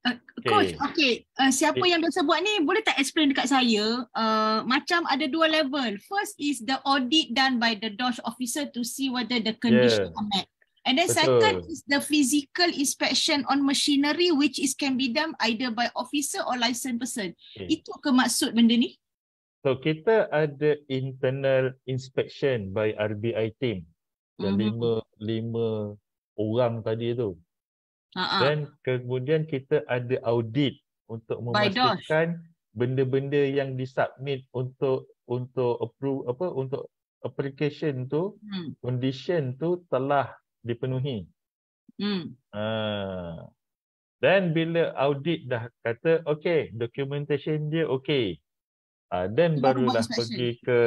Ah, uh, coach, okay. okay, uh, siapa Eh. yang biasa buat ni boleh tak explain dekat saya uh, macam ada dua level. First is the audit done by the DOSH officer to see whether the condition Yeah. are met. And then second Betul. is the physical inspection on machinery which is can be done either by officer or licensed person. Okay. Itu ke maksud benda ni? So kita ada internal inspection by RBI team. Yang Mhm. lima lima orang tadi tu. Dan kemudian kita ada audit untuk memastikan benda-benda yang disubmit untuk untuk approve apa untuk application tu Hmm. condition tu telah dipenuhi. Hmm. Ah. Dan bila audit dah kata okay, documentation dia okay. Ah then Baru buat barulah inspection. pergi ke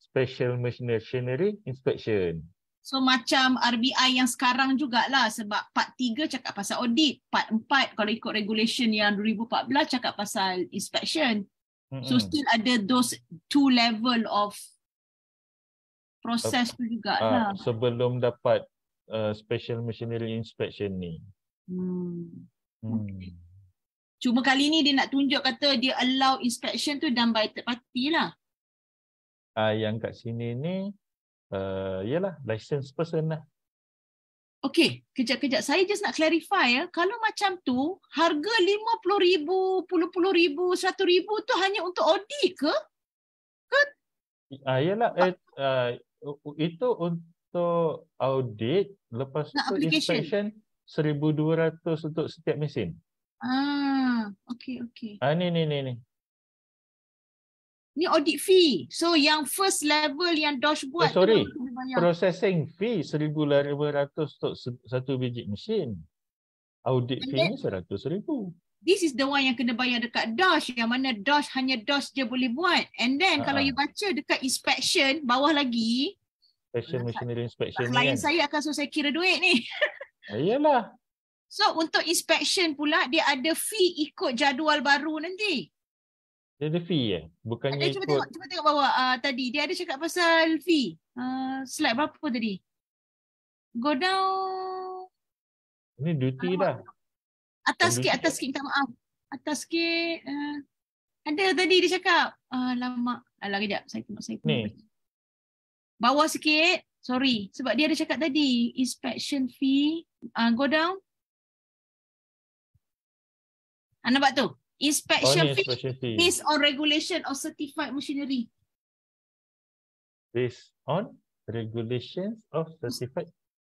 special machinery inspection. So macam RBI yang sekarang jugalah sebab part 3 cakap pasal audit, part 4 kalau ikut regulation yang 2014 cakap pasal inspection. So Mm-mm. still ada those two level of proses tu jugalah. Ah, sebelum dapat uh, special machinery inspection ni. Hmm. Hmm. Cuma kali ni dia nak tunjuk kata dia allow inspection tu done by third party lah. Ah yang kat sini ni uh, yalah license person lah. Okay, kejap-kejap. Saya just nak clarify ya. Kalau macam tu, harga RM50,000, RM10,000, RM100,000 tu hanya untuk audit ke? Ah yalah eh, uh, itu untuk audit lepas Nak tu inspection 1200 untuk setiap mesin. Ah, okay, okay. Ah ni ni ni ni. Ni audit fee. So yang first level yang Dosh buat Oh, sorry. tu. Processing fee 1500 untuk satu biji mesin. Audit And fee ni 100,000. This is the one yang kena bayar dekat Dosh yang mana Dosh hanya Dosh je boleh buat. And then kalau Ha-ha. you baca dekat inspection bawah lagi, Special machinery inspection ni klien kan. saya akan suruh saya kira duit ni. Ah, Yalah. So untuk inspection pula dia ada fee ikut jadual baru nanti. Dia ada fee eh? Ada Bukannya cuba ikut tengok cuba tengok bawah uh, tadi dia ada cakap pasal fee. Uh, slide berapa tadi? Go down. Ini duty dah. Atas sikit, atas sikit, minta maaf. Atas sikit. Uh, ada tadi dia cakap. Uh, lama. Alah kejap, saya tengok saya tengok. Ni. Bawah sikit. Sorry. Sebab dia ada cakap tadi. Inspection fee. Uh, go down. Ah, nampak tu? Oh Inspection ni fee inspection fee. based on regulation of certified machinery. Based on regulations of certified.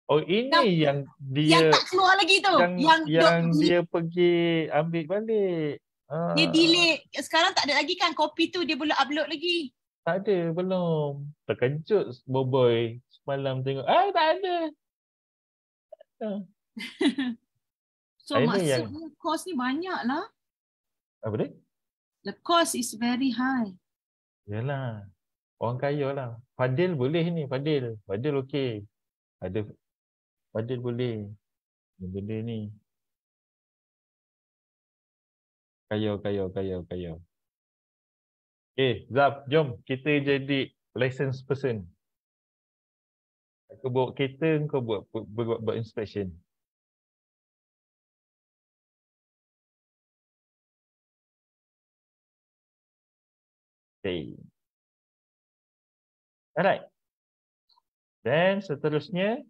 Oh ini Yang- yang dia Yang tak keluar lagi tu. yang yang yang dok- dia pergi ambil balik. Ah, dia delay. Sekarang tak ada lagi kan kopi tu dia boleh upload lagi. Tak ada belum. Terkejut boboy semalam tengok. Ah tak ada. <laughs> So Ini maksudnya yang- cost ni banyak lah. Apa dia? The cost is very high. Yalah. Orang kaya lah. Fadil boleh ni, Fadil. Fadil okey. Ada Fadil boleh. Benda ni. Kaya, kaya, kaya, kaya. Okay, Zaf, jom kita jadi license person. Aku bawa kereta, kau buat buat, buat, buat inspection. Alright. Dan seterusnya,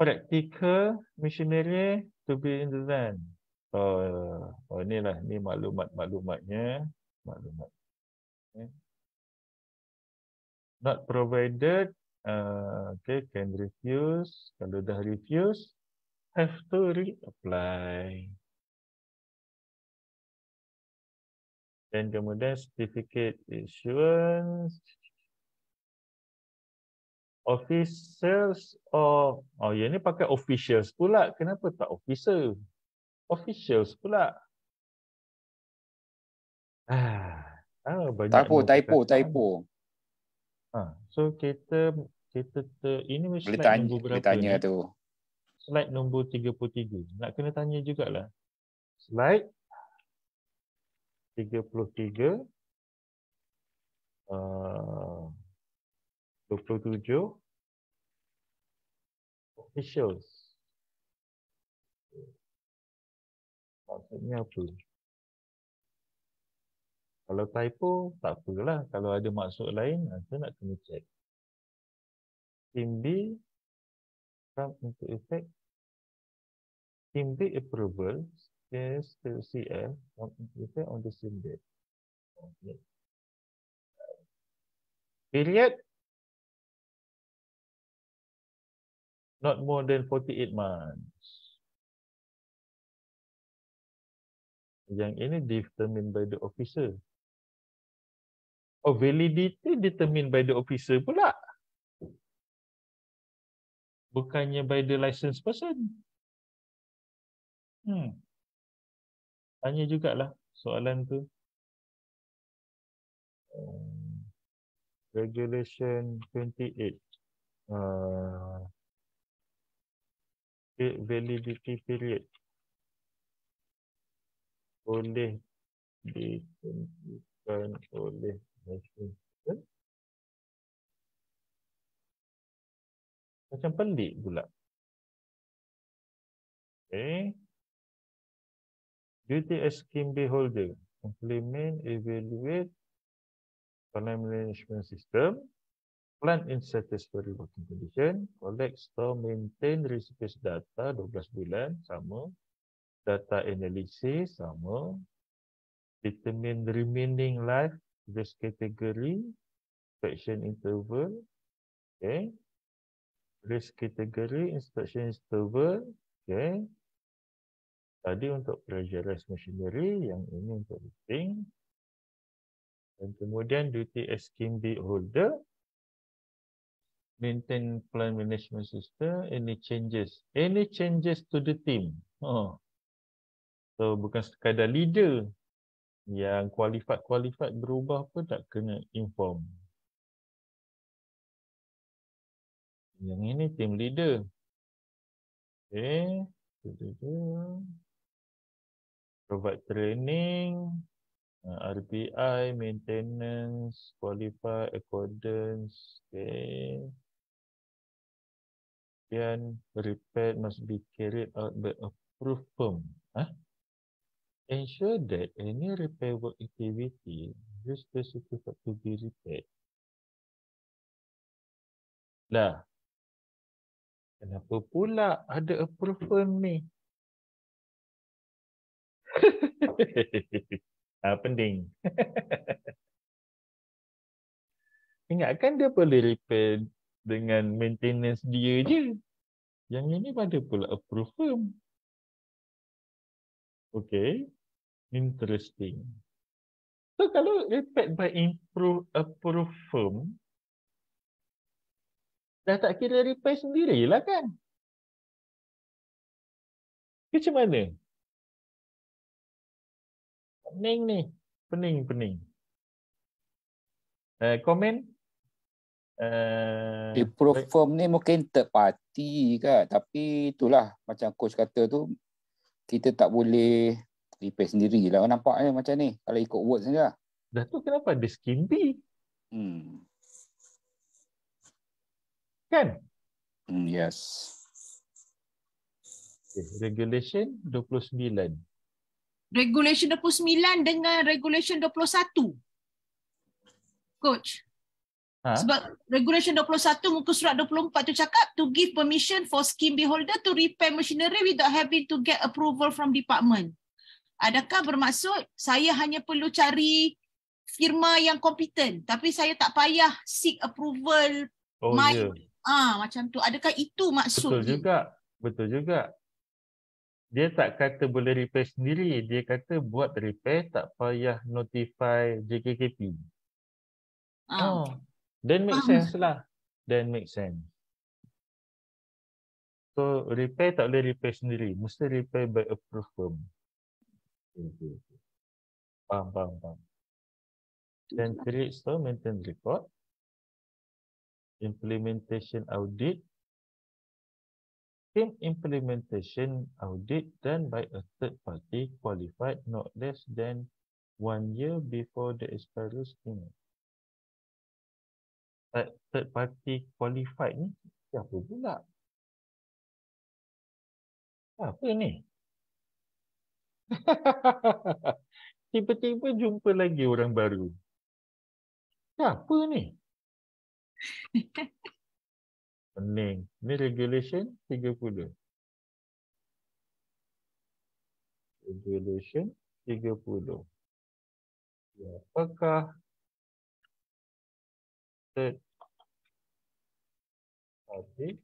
practical machinery to be in the van. Oh, oh inilah, ni maklumat-maklumatnya. Maklumat. Okay. Not provided, uh, okay, can refuse. Kalau dah refuse, have to reapply. Dan kemudian certificate issuance. Officials of, oh yang ni pakai officials pula. Kenapa tak officer? Officials pula. Ah, ah banyak Typo, typo, perkataan. typo. Ha, so kita kita ter, ini Boleh slide tanya, nombor boleh tanya ni? tu. Slide nombor 33. Nak kena tanya jugalah. Slide 33 uh, 27 officials. Maksudnya apa? Kalau typo, tak apalah. Kalau ada maksud lain, kita nak kena check. Team B come into effect. Team B approval yes to come into effect on the same date. Okay. Period not more than 48 months. Yang ini determined by the officer. Oh, validity determined by the officer pula. Bukannya by the license person. Hmm. Tanya jugalah soalan tu. Regulation 28. Uh, validity period boleh ditentukan oleh license person. Macam pelik pula. Okay. Duty as scheme holder. Implement, evaluate, plant management system, plant in satisfactory working condition, collect, store, maintain, receive data 12 bulan, sama. Data analysis, sama. Determine remaining life, risk category, inspection interval, okay. Risk category, inspection interval, okay. Tadi untuk pressurized machinery, yang ini untuk lifting. Dan kemudian duty as B holder, maintain plan management system, any changes, any changes to the team. Oh. So bukan sekadar leader yang qualified-qualified berubah pun tak kena inform. Yang ini team leader. Okay. Provide training, uh, RBI, maintenance, qualify, accordance, okay. Kemudian repair must be carried out by approved firm. Huh? Ensure that any repair work activity is specified to be repaired. Lah. Kenapa pula ada approved firm ni? <laughs> ah, penting. <laughs> Ingatkan dia boleh repair dengan maintenance dia je. Yang ini pada pula approve firm. Okay. Interesting. So kalau repair by improve approve firm, dah tak kira repair sendirilah kan? Macam mana? Pening ni. Pening, pening. Uh, komen? Uh, Approve firm ni mungkin third party kan. Tapi itulah macam coach kata tu, kita tak boleh repair sendiri lah. Nampaknya macam ni kalau ikut words ni lah. Dah tu kenapa ada skim B? Hmm. Kan? Hmm, yes. Okay, regulation 29. Regulation 29 dengan regulation 21. Coach. Ha? Sebab regulation 21 muka surat 24 tu cakap to give permission for scheme beholder to repair machinery without having to get approval from department. Adakah bermaksud saya hanya perlu cari firma yang kompeten tapi saya tak payah seek approval oh, my yeah. ah macam tu. Adakah itu maksud? Betul juga. Betul juga. Dia tak kata boleh repair sendiri. Dia kata buat repair tak payah notify JKKP. Ah. Oh. Then make sense lah. Then make sense. So repair tak boleh repair sendiri. Mesti repair by approved firm. Okay. Faham, faham, faham. Then create store maintain record. Implementation audit. Scheme implementation audit done by a third party qualified not less than one year before the expiry scheme third party qualified ni siapa pula? Apa ni? <laughs> Tiba-tiba jumpa lagi orang baru. Siapa ni? <laughs> Pening. Ni regulation 30. Regulation 30. Ya, apakah third party.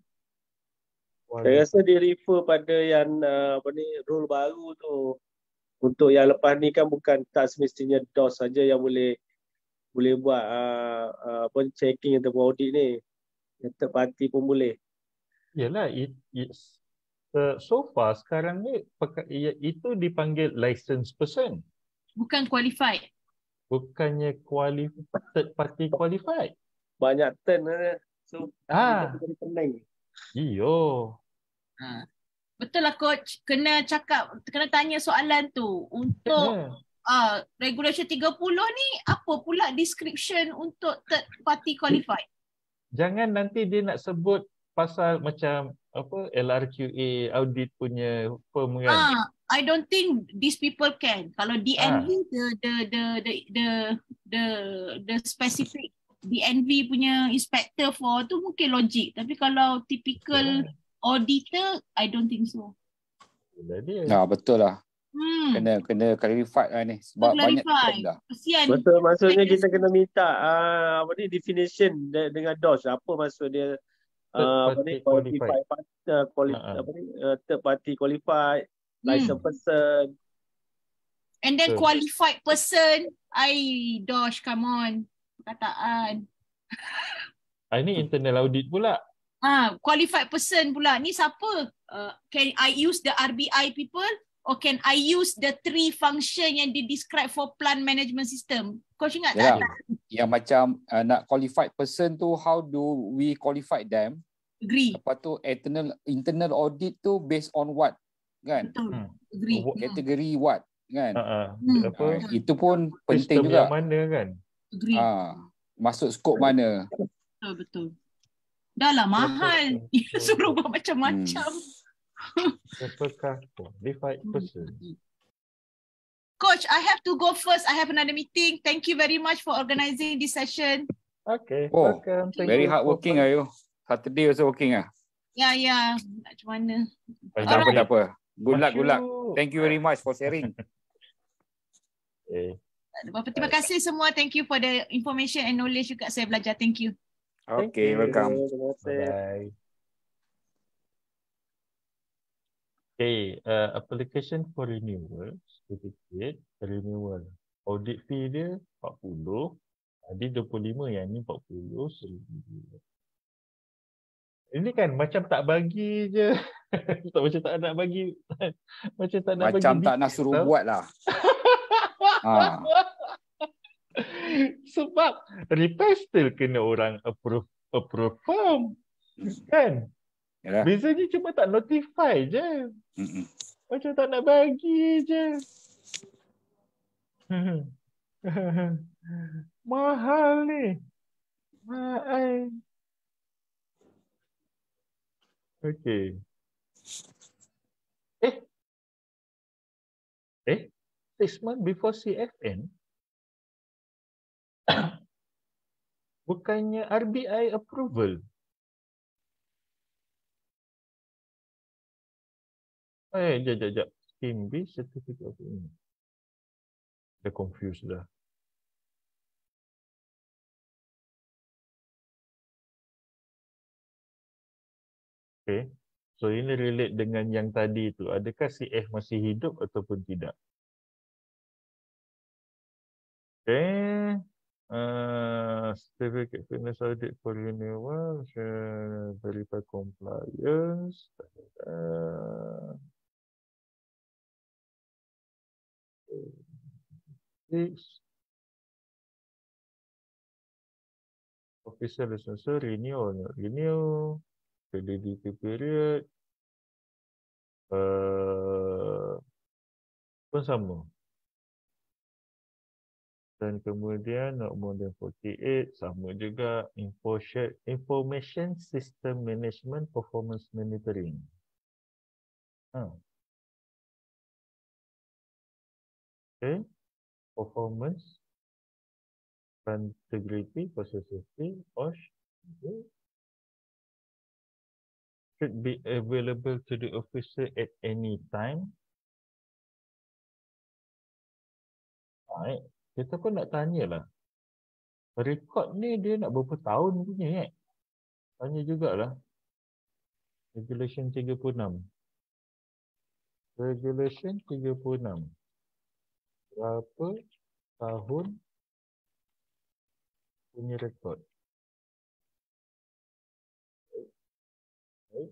Saya rasa dia refer pada yang uh, apa ni rule baru tu. Untuk yang lepas ni kan bukan tak semestinya DOS saja yang boleh boleh buat uh, uh, apa checking atau audit ni. Yang third party pun boleh. Yalah it, it, uh, so far sekarang ni itu dipanggil license person. Bukan qualified. Bukannya qualified third party qualified banyak turn kan. So, ah. kita pening. Iyo. Ha. Betul lah coach. Kena cakap, kena tanya soalan tu. Untuk yeah. uh, regulation 30 ni, apa pula description untuk third party qualified? Jangan nanti dia nak sebut pasal macam apa LRQA audit punya firm kan. Ah, I don't think these people can. Kalau DNV ah. the, the the the the the the specific DNV punya inspector for tu mungkin logik tapi kalau typical yeah. auditor I don't think so. Ya betul lah. Hmm. Kena kena clarify lah ni sebab banyak dah. Kesian. Betul maksudnya kita kena minta uh, apa ni definition de- dengan DOS apa maksud dia uh, apa ni qualified partner quali- uh-huh. apa ni uh, third party qualified hmm. license person and then so. qualified person I DOS come on perkataan. <laughs> Ah, ini internal audit pula. Ah, qualified person pula. Ni siapa? Uh, can I use the RBI people or can I use the three function yang di describe for plant management system? Kau ingat ya, tak? Yang macam uh, nak qualified person tu, how do we qualify them? Agree. Lepas tu internal internal audit tu based on what? Kan? Betul. Hmm. Agree. Kategori hmm. what? Kan? Uh-uh. Hmm. Apa? Uh, itu pun penting juga. Yang mana kan? Agree. Ah, masuk skop mana? Betul betul. Dah lah mahal. Siapakah <laughs> Suruh buat macam-macam. Siapakah <laughs> qualified person? Coach, I have to go first. I have another meeting. Thank you very much for organizing this session. Okay, Oh, welcome. Thank Very you hard working are you. Saturday also working ah. Ya, ya. Macam mana? Tak apa Alright. tak apa. Good luck, good luck. Thank you very much for sharing. <laughs> Okay. Apa-apa. Terima kasih semua. Thank you for the information and knowledge juga saya belajar. Thank you. Thank Okay, you. welcome. Bye. Okay, uh, application for renewal, certificate renewal. Audit fee dia 40, tadi 25 yang ni 40, seribu. Ini kan macam tak bagi je. <laughs> tak <laughs> macam tak nak bagi. macam tak nak bagi. Macam tak nak suruh tau. buat lah. <laughs> Ha. Sebab repair still kena orang approve approve form. Kan? Yalah. Bezanya cuma tak notify je. Mm-mm. Macam tak nak bagi je. <laughs> Mahal ni. Mahal. Okay. Eh. Eh. Six months before CFN. <coughs> Bukannya RBI approval. Eh, jap, jap, jap. Scheme B, certificate of ini. Dah confused dah. Okay. So ini relate dengan yang tadi tu. Adakah CF masih hidup ataupun tidak? Okay. Uh, certificate fitness audit for renewal, verify compliance. Uh, Official license renew, renew, validity period. Uh, pun sama. Dan kemudian not more than 48 sama juga information information system management performance monitoring. Ha. Okay. Performance integrity process safety OSH okay. should be available to the officer at any time. Baik. Kita pun nak tanyalah. Rekod ni dia nak berapa tahun punya eh? Tanya jugalah. Regulation 36. Regulation 36. Berapa tahun punya rekod? Baik.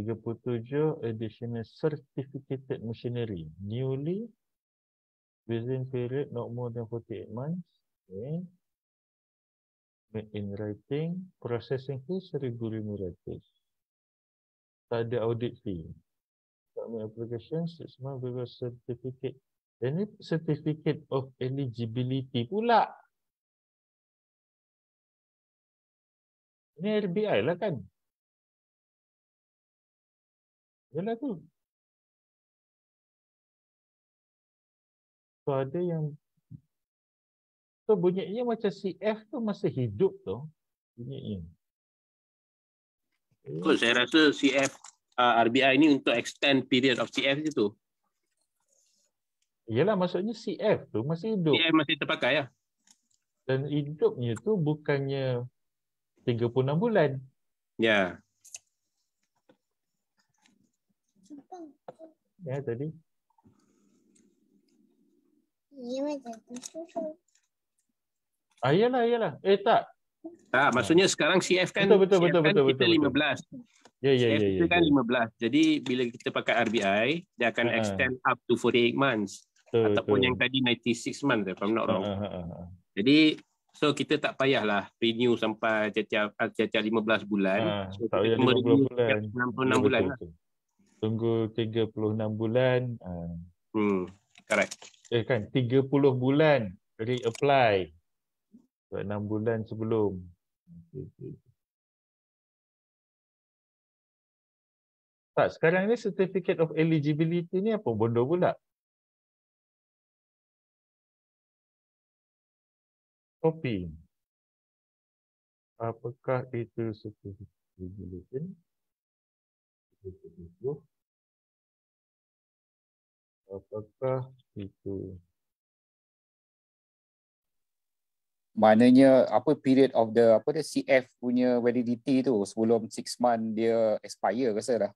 37 additional certificated machinery newly within period not more than 48 months okay. made in writing processing fee 1500 tak ada audit fee submit application 6 months with a certificate dan ni certificate of eligibility pula ini RBI lah kan Yalah tu. So ada yang So bunyinya macam CF tu masih hidup tu. Bunyinya. Kot saya rasa CF uh, RBI ni untuk extend period of CF je tu. Yalah maksudnya CF tu masih hidup. CF masih terpakai lah. Dan hidupnya tu bukannya 36 bulan. Ya. Ya tadi. Ah yalah yalah. Eh tak. Tak, maksudnya sekarang CF kan Betul, betul, CF betul, kan betul, kita betul, betul. 15. Ya ya CF ya ya. kita kan ya. 15. Jadi bila kita pakai RBI, dia akan Ha. extend up to 48 months. Betul, Ataupun betul. yang tadi 96 months if I'm not Ha, wrong. ha, ha, ha. Jadi so kita tak payahlah renew sampai tiap-tiap tiap-tiap 15 bulan. Ha, so tak payah kita cuma 50 renew bulan. tiap 66 Ya, bulan betul, lah. betul. Tunggu 36 bulan. ah. Hmm, correct. Eh kan 30 bulan reapply. Enam bulan sebelum. Tak, sekarang ni certificate of eligibility ni apa bodoh pula? Kopi. Apakah itu certificate of eligibility? Apakah itu Maknanya apa period of the apa dia CF punya validity tu sebelum 6 month dia expire rasa dah.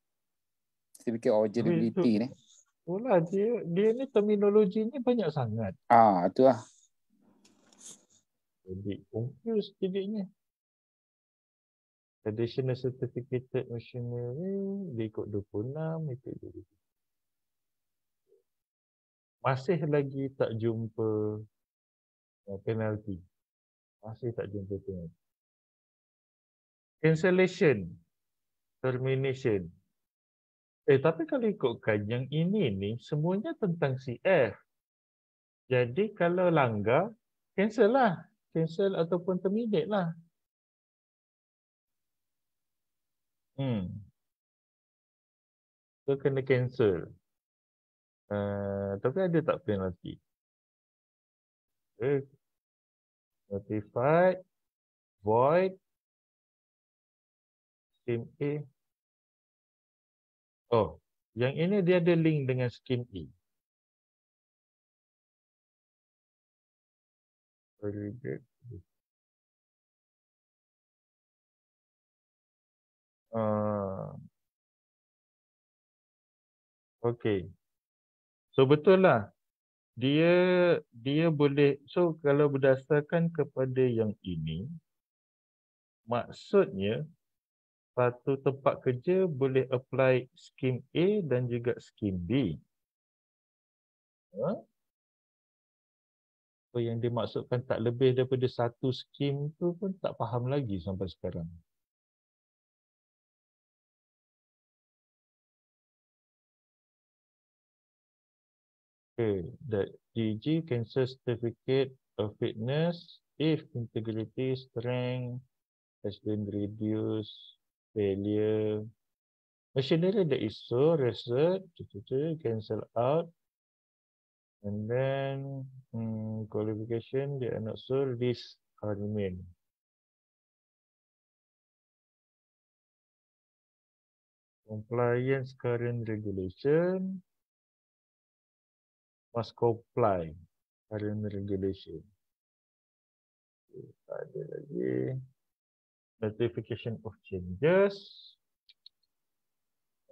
Certificate of eligibility ni. Itulah dia dia ni terminologi ni banyak sangat. Ah, tu lah. Jadi confused jadinya. Additional certificate machinery dia ikut 26 ikut 26. Masih lagi tak jumpa uh, penalty. Masih tak jumpa penalty. Cancellation. Termination. Eh tapi kalau ikutkan yang ini ni semuanya tentang CF. Jadi kalau langgar, cancel lah. Cancel ataupun terminate lah. Hmm. So kena cancel. Uh, tapi ada tak penalty? Okay. Notified. Void. Scheme A. Oh, yang ini dia ada link dengan scheme E. Uh, okay. So betul lah. Dia dia boleh so kalau berdasarkan kepada yang ini maksudnya satu tempat kerja boleh apply skim A dan juga skim B. Ha? Apa yang dimaksudkan tak lebih daripada satu skim tu pun tak faham lagi sampai sekarang. Okay, that DG cancel certificate of fitness if integrity strength has been reduced failure. Machinery that is so reset, cancel out. And then um, qualification, they are not so, this are remain. Compliance current regulation must comply current regulation. Okay, ada lagi. Notification of changes.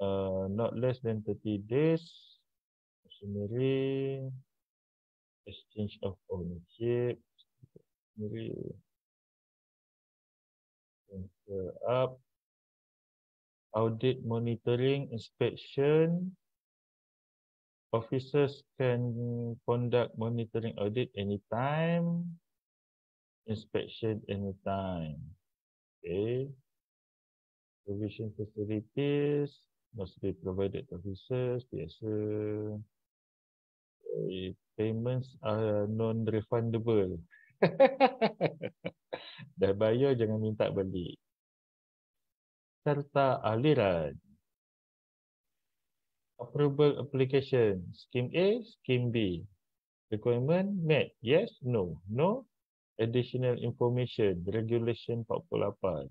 Uh, not less than 30 days. Machinery exchange of ownership. Machinery up. Audit monitoring inspection officers can conduct monitoring audit anytime inspection anytime Okay. Provision facilities must be provided to officers. Biasa. Okay. Payments are non-refundable. <laughs> Dah bayar jangan minta balik. Serta aliran. Approval application. Scheme A, Scheme B. Requirement met. Yes, no. No, additional information regulation 48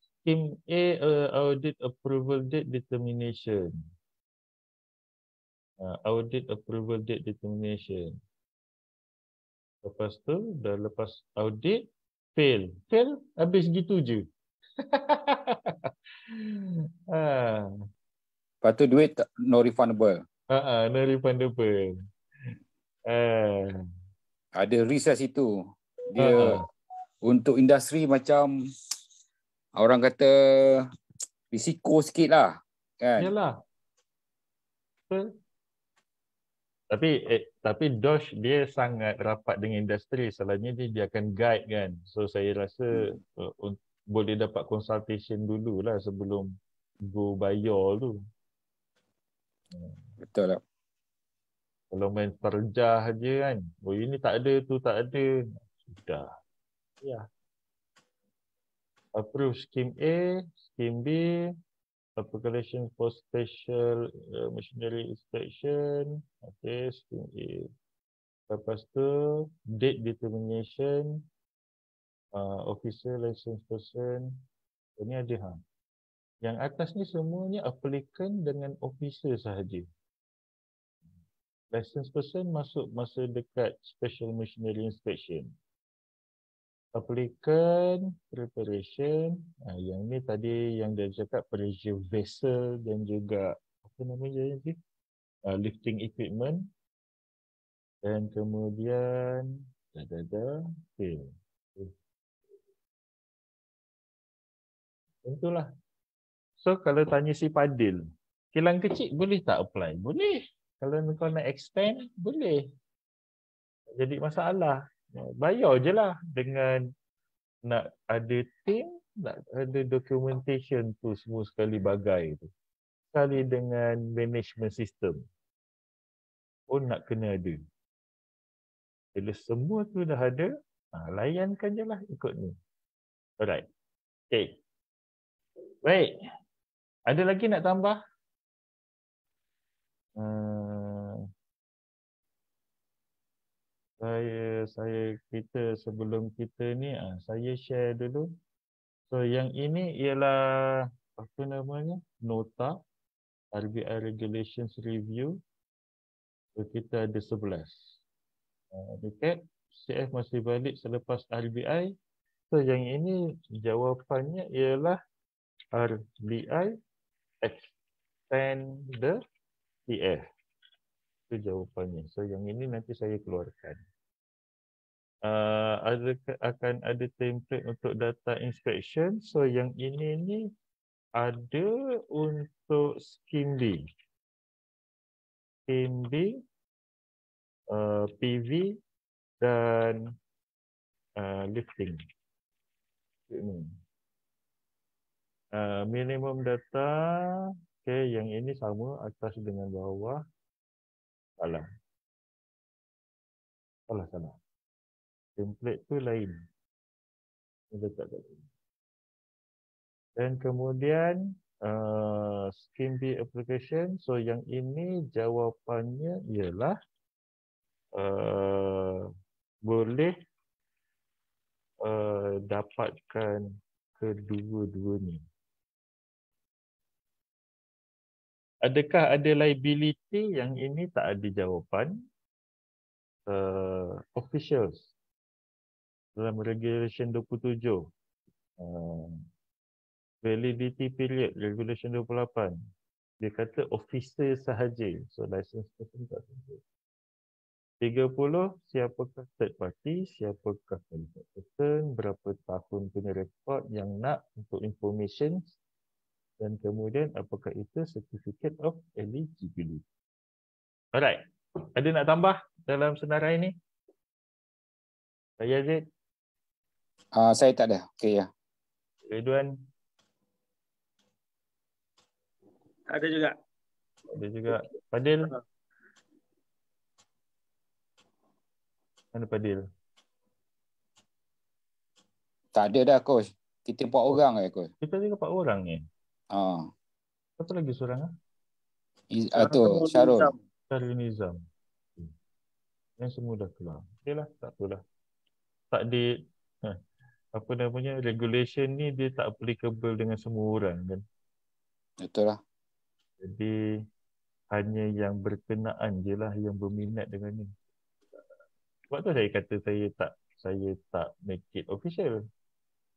scheme A uh, audit approval date determination uh, audit approval date determination lepas tu dah lepas audit fail fail habis gitu je <laughs> ah lepas tu duit no refundable ah uh, uh, no refundable Eh. Ada riset situ. Dia uh. untuk industri macam orang kata risiko sikit lah. Kan? Yalah. Tapi eh, tapi Dosh dia sangat rapat dengan industri. Salahnya dia, dia akan guide kan. So saya rasa hmm. uh, boleh dapat consultation dulu lah sebelum go bayar tu. Betul lah. Kalau main terjah je kan. Oh ini tak ada, tu tak ada. Sudah. Ya. Approve scheme A, scheme B, application for special uh, machinery inspection. Okay, scheme A. Lepas tu, date determination, uh, officer, license person. Ini ada ha. Yang atas ni semuanya applicant dengan officer sahaja. License person masuk masa dekat special machinery inspection. Applicant, preparation. Ha, yang ni tadi yang dia cakap pressure vessel dan juga apa namanya ni? Uh, lifting equipment. Dan kemudian dah dah dah. Okay. Tentulah So kalau tanya si Padil, kilang kecil boleh tak apply? Boleh. Kalau kau nak expand, boleh. Jadi masalah. Bayar je lah dengan nak ada team, nak ada documentation tu semua sekali bagai tu. Sekali dengan management system. Pun nak kena ada. Bila semua tu dah ada, ha, layankan je lah ikut ni. Alright. Okay. Baik. Ada lagi nak tambah? Uh, saya saya kita sebelum kita ni uh, saya share dulu. So yang ini ialah apa namanya? Nota RBI Regulations Review. So kita ada 11. Uh, dekat CF masih balik selepas RBI. So yang ini jawapannya ialah RBI extend the TF. Itu jawapannya. So yang ini nanti saya keluarkan. Uh, ada akan ada template untuk data inspection. So yang ini ni ada untuk scheme B. Scheme B, uh, PV dan uh, lifting. Uh, minimum data okay, yang ini sama atas dengan bawah. Salah. Salah salah. Template tu lain. Letak tadi dan kemudian uh, scheme B application. So yang ini jawapannya ialah uh, boleh uh, dapatkan kedua-duanya adakah ada liability yang ini tak ada jawapan uh, officials dalam regulation 27 uh, validity period regulation 28 dia kata officer sahaja. So license person tak sahaja. 30 siapakah third party? Siapakah qualified person? Berapa tahun punya rekod yang nak untuk information dan kemudian apakah itu certificate of eligibility. Alright. Ada nak tambah dalam senarai ini? Saya Zid. Uh, saya tak ada. Okey ya. Ridwan. Ada juga. Ada juga. Fadil. Mana Fadil? Tak ada dah coach. Kita empat orang eh coach. Kita ada empat orang ni. Ah. Satu lagi seorang ah. Ah tu Syarul. Syarul Nizam. Yang semua dah keluar. Okeylah, tak apalah. Tak di ha, apa namanya regulation ni dia tak applicable dengan semua orang kan. Betul lah. Jadi hanya yang berkenaan je lah yang berminat dengan ni. Sebab tu saya kata saya tak saya tak make it official.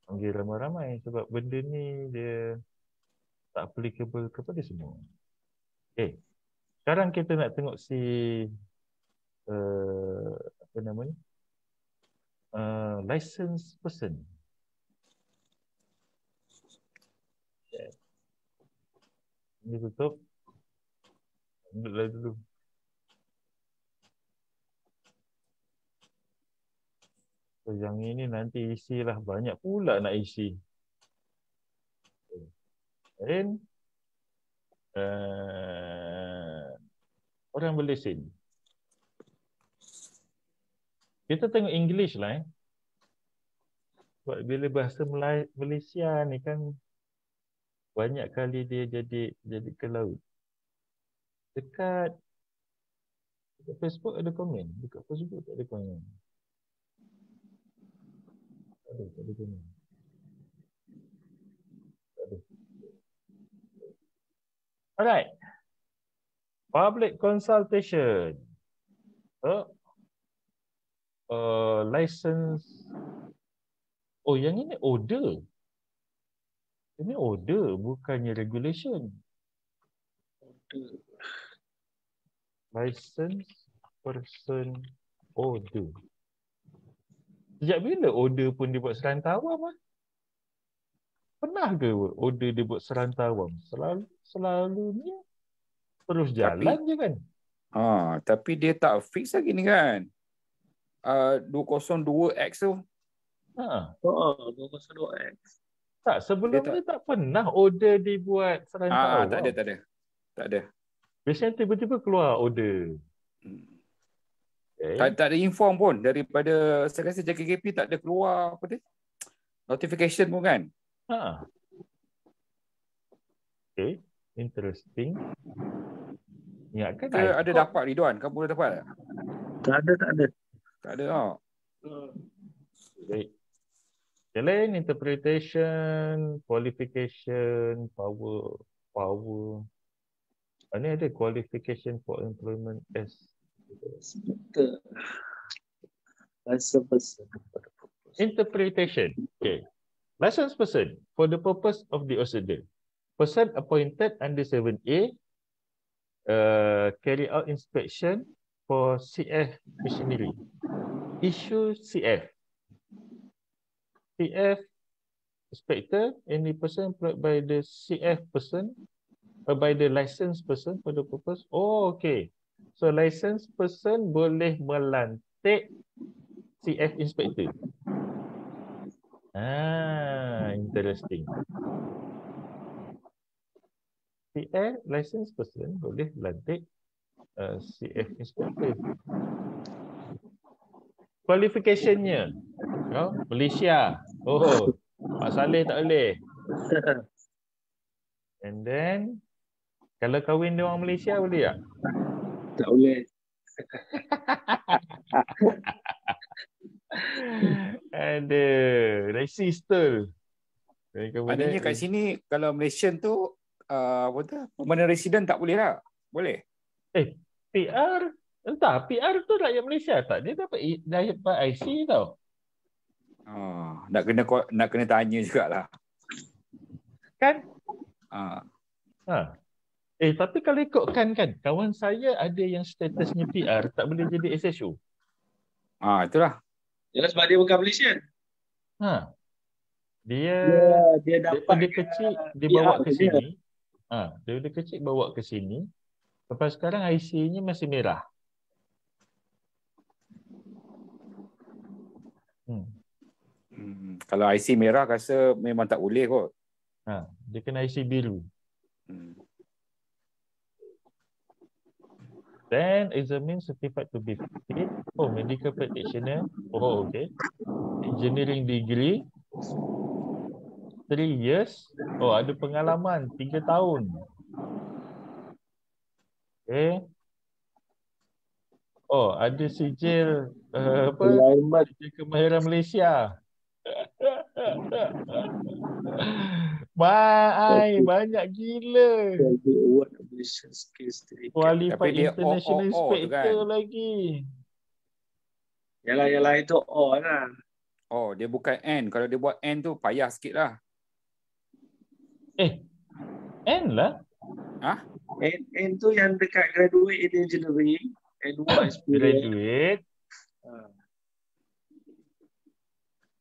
Panggil ramai-ramai sebab benda ni dia tak applicable kepada semua. Okay. Sekarang kita nak tengok si uh, apa namanya? Uh, license person. Okay. Ini tutup. Ambil dulu. So, yang ini nanti isilah banyak pula nak isi. Dan uh, orang berlesen. kita tengok English lah eh. Sebab bila bahasa Malaysia ni kan banyak kali dia jadi jadi ke laut. Dekat dekat Facebook ada komen. Dekat Facebook tak ada komen. Ada, tak ada komen. Tak ada. Alright. Public consultation. Oh. Uh, license. Oh, yang ini order. Ini order, bukannya regulation. Order. License person order. Sejak bila order pun dibuat serantawam? Ah? Pernah ke order dibuat serantawam? Selalu, selalunya terus jalan tapi, je kan? Ah, tapi dia tak fix lagi ni kan? Uh, 202X tu. Ha. Oh, 202X. Tak, sebelum dia tak, tak pernah order dibuat serantau. Ah, tak ada, tak ada. Tak ada. Biasanya tiba-tiba keluar order. Hmm. Okay. Tak, tak ada inform pun daripada saya rasa JKKP tak ada keluar apa dia? Notification pun kan? Ha. Okay, interesting. Ingatkan ada, ada dapat Ridwan, kamu dah dapat tak? Tak ada, tak ada. Tak ada oh. Okay. Selain interpretation, qualification, power, power. Ini ada qualification for employment as person. Interpretation. Okay. License person for the purpose of the OCD. Person appointed under 7A uh, carry out inspection for CF machinery. Issue CF. CF inspector, any person employed by the CF person or by the licensed person for the purpose. Oh, okay. So licensed person boleh melantik CF inspector. Ah, interesting. CF licensed person boleh lantik uh, CF inspector. Qualificationnya, oh, Malaysia. Oh, Pak Saleh tak boleh. <laughs> And then, kalau kahwin dia orang Malaysia boleh tak? Tak boleh. <laughs> Ada, racist tu. Maknanya kat sini, kalau Malaysian tu, uh, apa tu, permanent resident tak boleh tak? Boleh? Eh, PR Entah, PR tu rakyat Malaysia tak? Dia dapat dapat IC tau. Oh, nak kena nak kena tanya jugalah. Kan? Ah. Ha. Eh, tapi kalau ikutkan kan, kawan saya ada yang statusnya PR tak boleh jadi SSU. Ah, itulah. Ya sebab dia bukan Malaysian. Ha. Dia dia, dia dapat dia kecil dia bawa ke sini. Ha, dia dia kecil bawa ke sini. Lepas sekarang IC-nya masih merah. Hmm. Hmm. Kalau IC merah rasa memang tak boleh kot. Ha, dia kena IC biru. Hmm. Then examine certified to be fit. Oh, medical practitioner. Oh, okay. Engineering degree. Three years. Oh, ada pengalaman. Tiga tahun. Okay. Oh, ada sijil uh, apa? Sijil kemahiran Malaysia. <laughs> Mai, banyak gila. Qualified international inspector kan? lagi. Yalah, yalah itu O kan. Oh, dia bukan N. Kalau dia buat N tu payah sikit lah. Eh, N lah? Ha? N, N tu yang dekat graduate in engineering. N1 Graduate. Ha.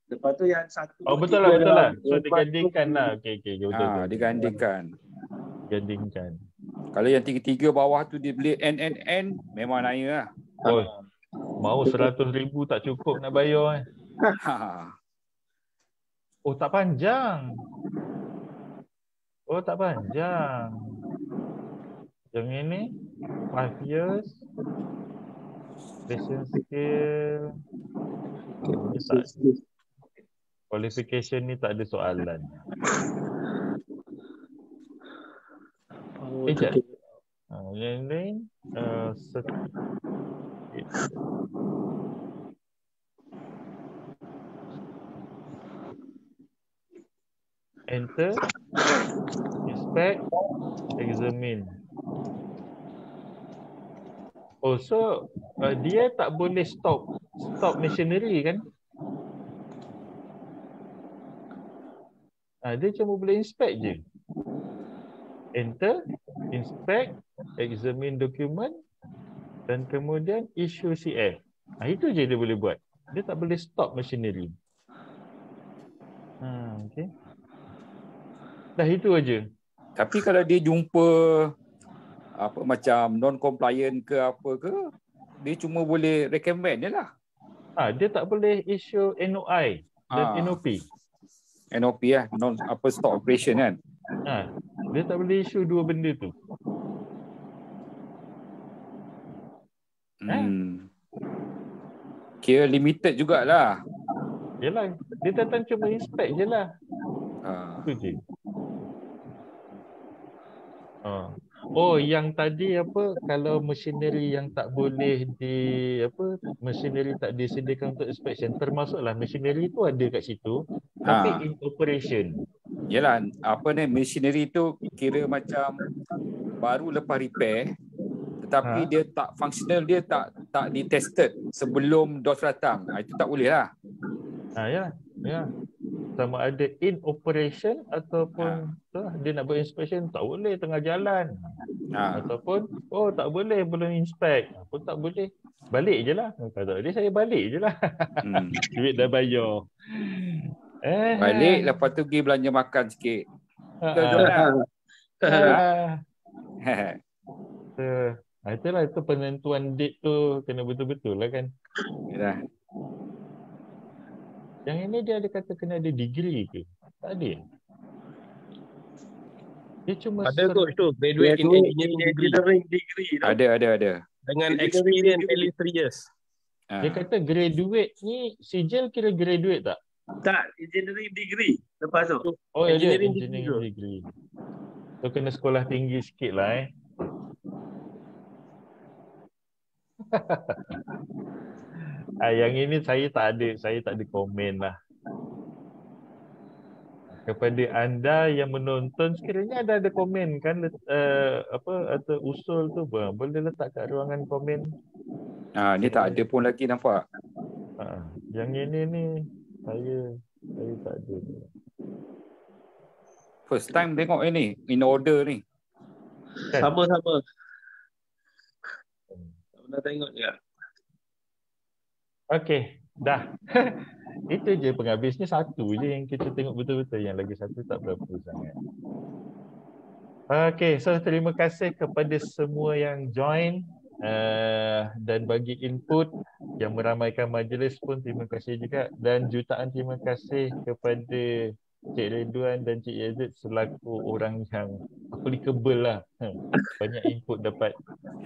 Lepas tu yang satu. Oh betul lah betul lah. So digandingkan lah. Okay, okay, betul, ha, betul. digandingkan. Digandingkan. Kalau yang tiga-tiga bawah tu dia beli N, N, N. Memang naya lah. Oh, mau seratus ribu tak cukup nak bayar eh. <laughs> Oh tak panjang. Oh tak panjang. Yang ini 5 years. Patient skill. Tak, qualification ni tak ada soalan. Eh, jap. Uh, yang lain, uh, set- enter, inspect, examine. Oh, so uh, dia tak boleh stop stop machinery kan? Ah, dia cuma boleh inspect je. Enter, inspect, examine document dan kemudian issue CF. Ah, itu je dia boleh buat. Dia tak boleh stop machinery. Ha, okay. Dah itu aja. Tapi kalau dia jumpa apa macam non compliant ke apa ke, dia cuma boleh recommend je lah. Ah, dia tak boleh issue NOI dan Ah. NOP. NOP lah, non apa stop operation kan. Ha, dia tak boleh issue dua benda tu. Hmm. Kira limited jugalah. Yalah, dia datang cuma inspect je lah. Ha. Itu je. Ha. Oh, yang tadi apa kalau machinery yang tak boleh di apa machinery tak disediakan untuk inspection termasuklah machinery tu ada kat situ tapi Ha. in operation. Yalah, apa ni machinery tu kira macam baru lepas repair tetapi Ha. dia tak functional dia tak tak ditested sebelum DOS datang. Ha, itu tak boleh lah. Ha ya, ya. Sama ada in operation ataupun tu, dia nak buat inspection tak boleh tengah jalan. Ha. Ataupun oh tak boleh belum inspect. Apa tak boleh. Balik je lah. Kalau tak boleh saya balik je lah. Hmm. <laughs> Duit dah bayar. Eh. Balik lepas tu pergi belanja makan sikit. Ha, ha. lah. Ah. <laughs> Ah, itulah itu penentuan date tu kena betul-betul lah kan. Yalah. Yang ini dia ada kata kena ada degree ke? Tak ada. Dia cuma Ada coach tu, graduate in engineering degree Engineering degree tu. Ada ada ada. dengan Engineering experience degree. at least 3 years. Ha. Dia kata graduate ni sijil kira graduate tak? Tak, engineering degree. Lepas tu. Oh ya dia Engineering engineering degree. So kena sekolah tinggi sikit lah eh. <laughs> ah, yang ini saya tak ada, saya tak ada komen lah. Kepada anda yang menonton sekiranya ada ada komen kan uh, apa atau usul tu boleh letak kat ruangan komen. Ha, ni tak ada pun lagi nampak. Ah, yang ini ni saya saya tak ada. First time tengok ini in order ni. Kan? Sama-sama. Tak pernah tengok juga. Okey, dah. <laughs> Itu je penghabis ni satu je yang kita tengok betul-betul. Yang lagi satu tak berapa sangat. Okey, so terima kasih kepada semua yang join uh, dan bagi input yang meramaikan majlis pun terima kasih juga dan jutaan terima kasih kepada Cik Ridwan dan Cik Yazid selaku orang yang applicable lah. Ha, Banyak input dapat.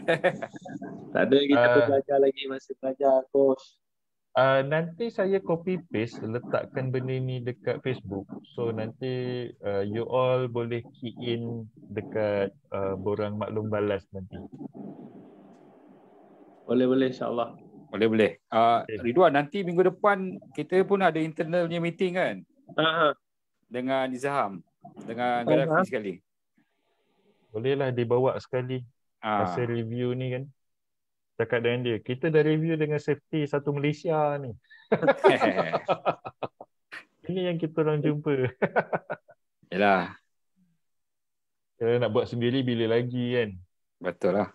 <laughs> Tak ada kita Ah. uh, belajar lagi masih belajar coach. Uh, nanti saya copy paste letakkan benda ni dekat Facebook. So nanti uh, you all boleh key in dekat uh, borang maklum balas nanti. Boleh-boleh insyaAllah. Boleh boleh. Uh, Okey. Ridwan nanti minggu depan kita pun ada internalnya meeting kan Ha, dengan Izham dengan. Gaddafi sekali. Bolehlah dibawa sekali Ah. masa review ni kan. Cakap dengan dia, kita dah review dengan safety satu Malaysia ni. <laughs> Ini yang kita orang jumpa. <laughs> Yalah, Kalau nak buat sendiri bila lagi kan. betul lah.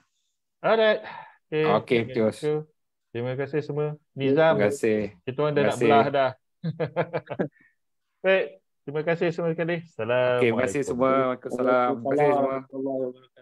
Alright. Okay, Okey, Tios. Terima kasih semua. Nizam, Terima kasih. kita orang dah nak belah dah. <laughs> Baik, terima kasih semua sekali. Assalamualaikum. Okey, terima kasih semua. Waalaikumsalam. Terima kasih semua.